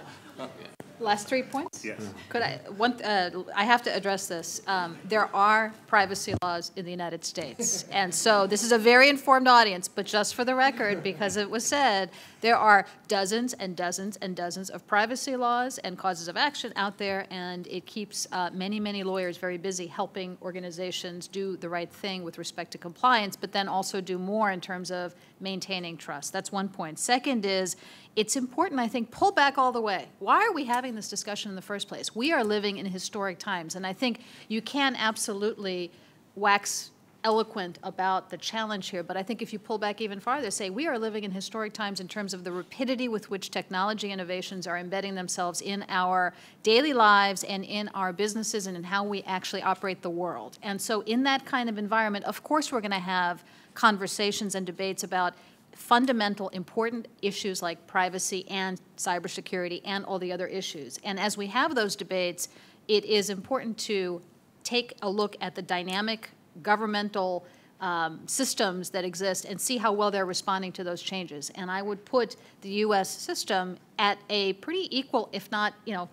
Last three points? Yes. Could I, one, uh, I have to address this. Um, there are privacy laws in the United States. [LAUGHS] And so this is a very informed audience, but just for the record, because it was said, there are dozens and dozens and dozens of privacy laws and causes of action out there, and it keeps uh, many, many lawyers very busy helping organizations do the right thing with respect to compliance, but then also do more in terms of maintaining trust. That's one point. Second is, it's important, I think, pull back all the way. Why are we having this discussion in the first place? We are living in historic times, and I think you can absolutely wax eloquent about the challenge here, but I think if you pull back even farther, say we are living in historic times in terms of the rapidity with which technology innovations are embedding themselves in our daily lives and in our businesses and in how we actually operate the world. And so in that kind of environment, of course we're going to have conversations and debates about fundamental important issues like privacy and cybersecurity and all the other issues. And as we have those debates, it is important to take a look at the dynamic governmental um, systems that exist and see how well they're responding to those changes. And I would put the U.S. system at a pretty equal, if not, you know,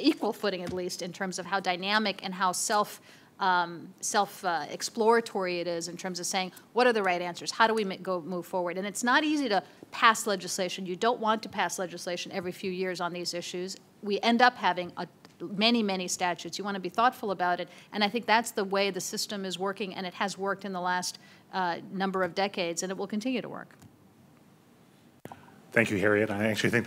equal footing at least in terms of how dynamic and how self um, self-exploratory uh, it is in terms of saying what are the right answers, how do we go move forward, and it's not easy to pass legislation. You don't want to pass legislation every few years on these issues. We end up having a many, many statutes. You want to be thoughtful about it. And I think that's the way the system is working, and it has worked in the last uh, number of decades, and it will continue to work. Thank you, Harriet. I actually think that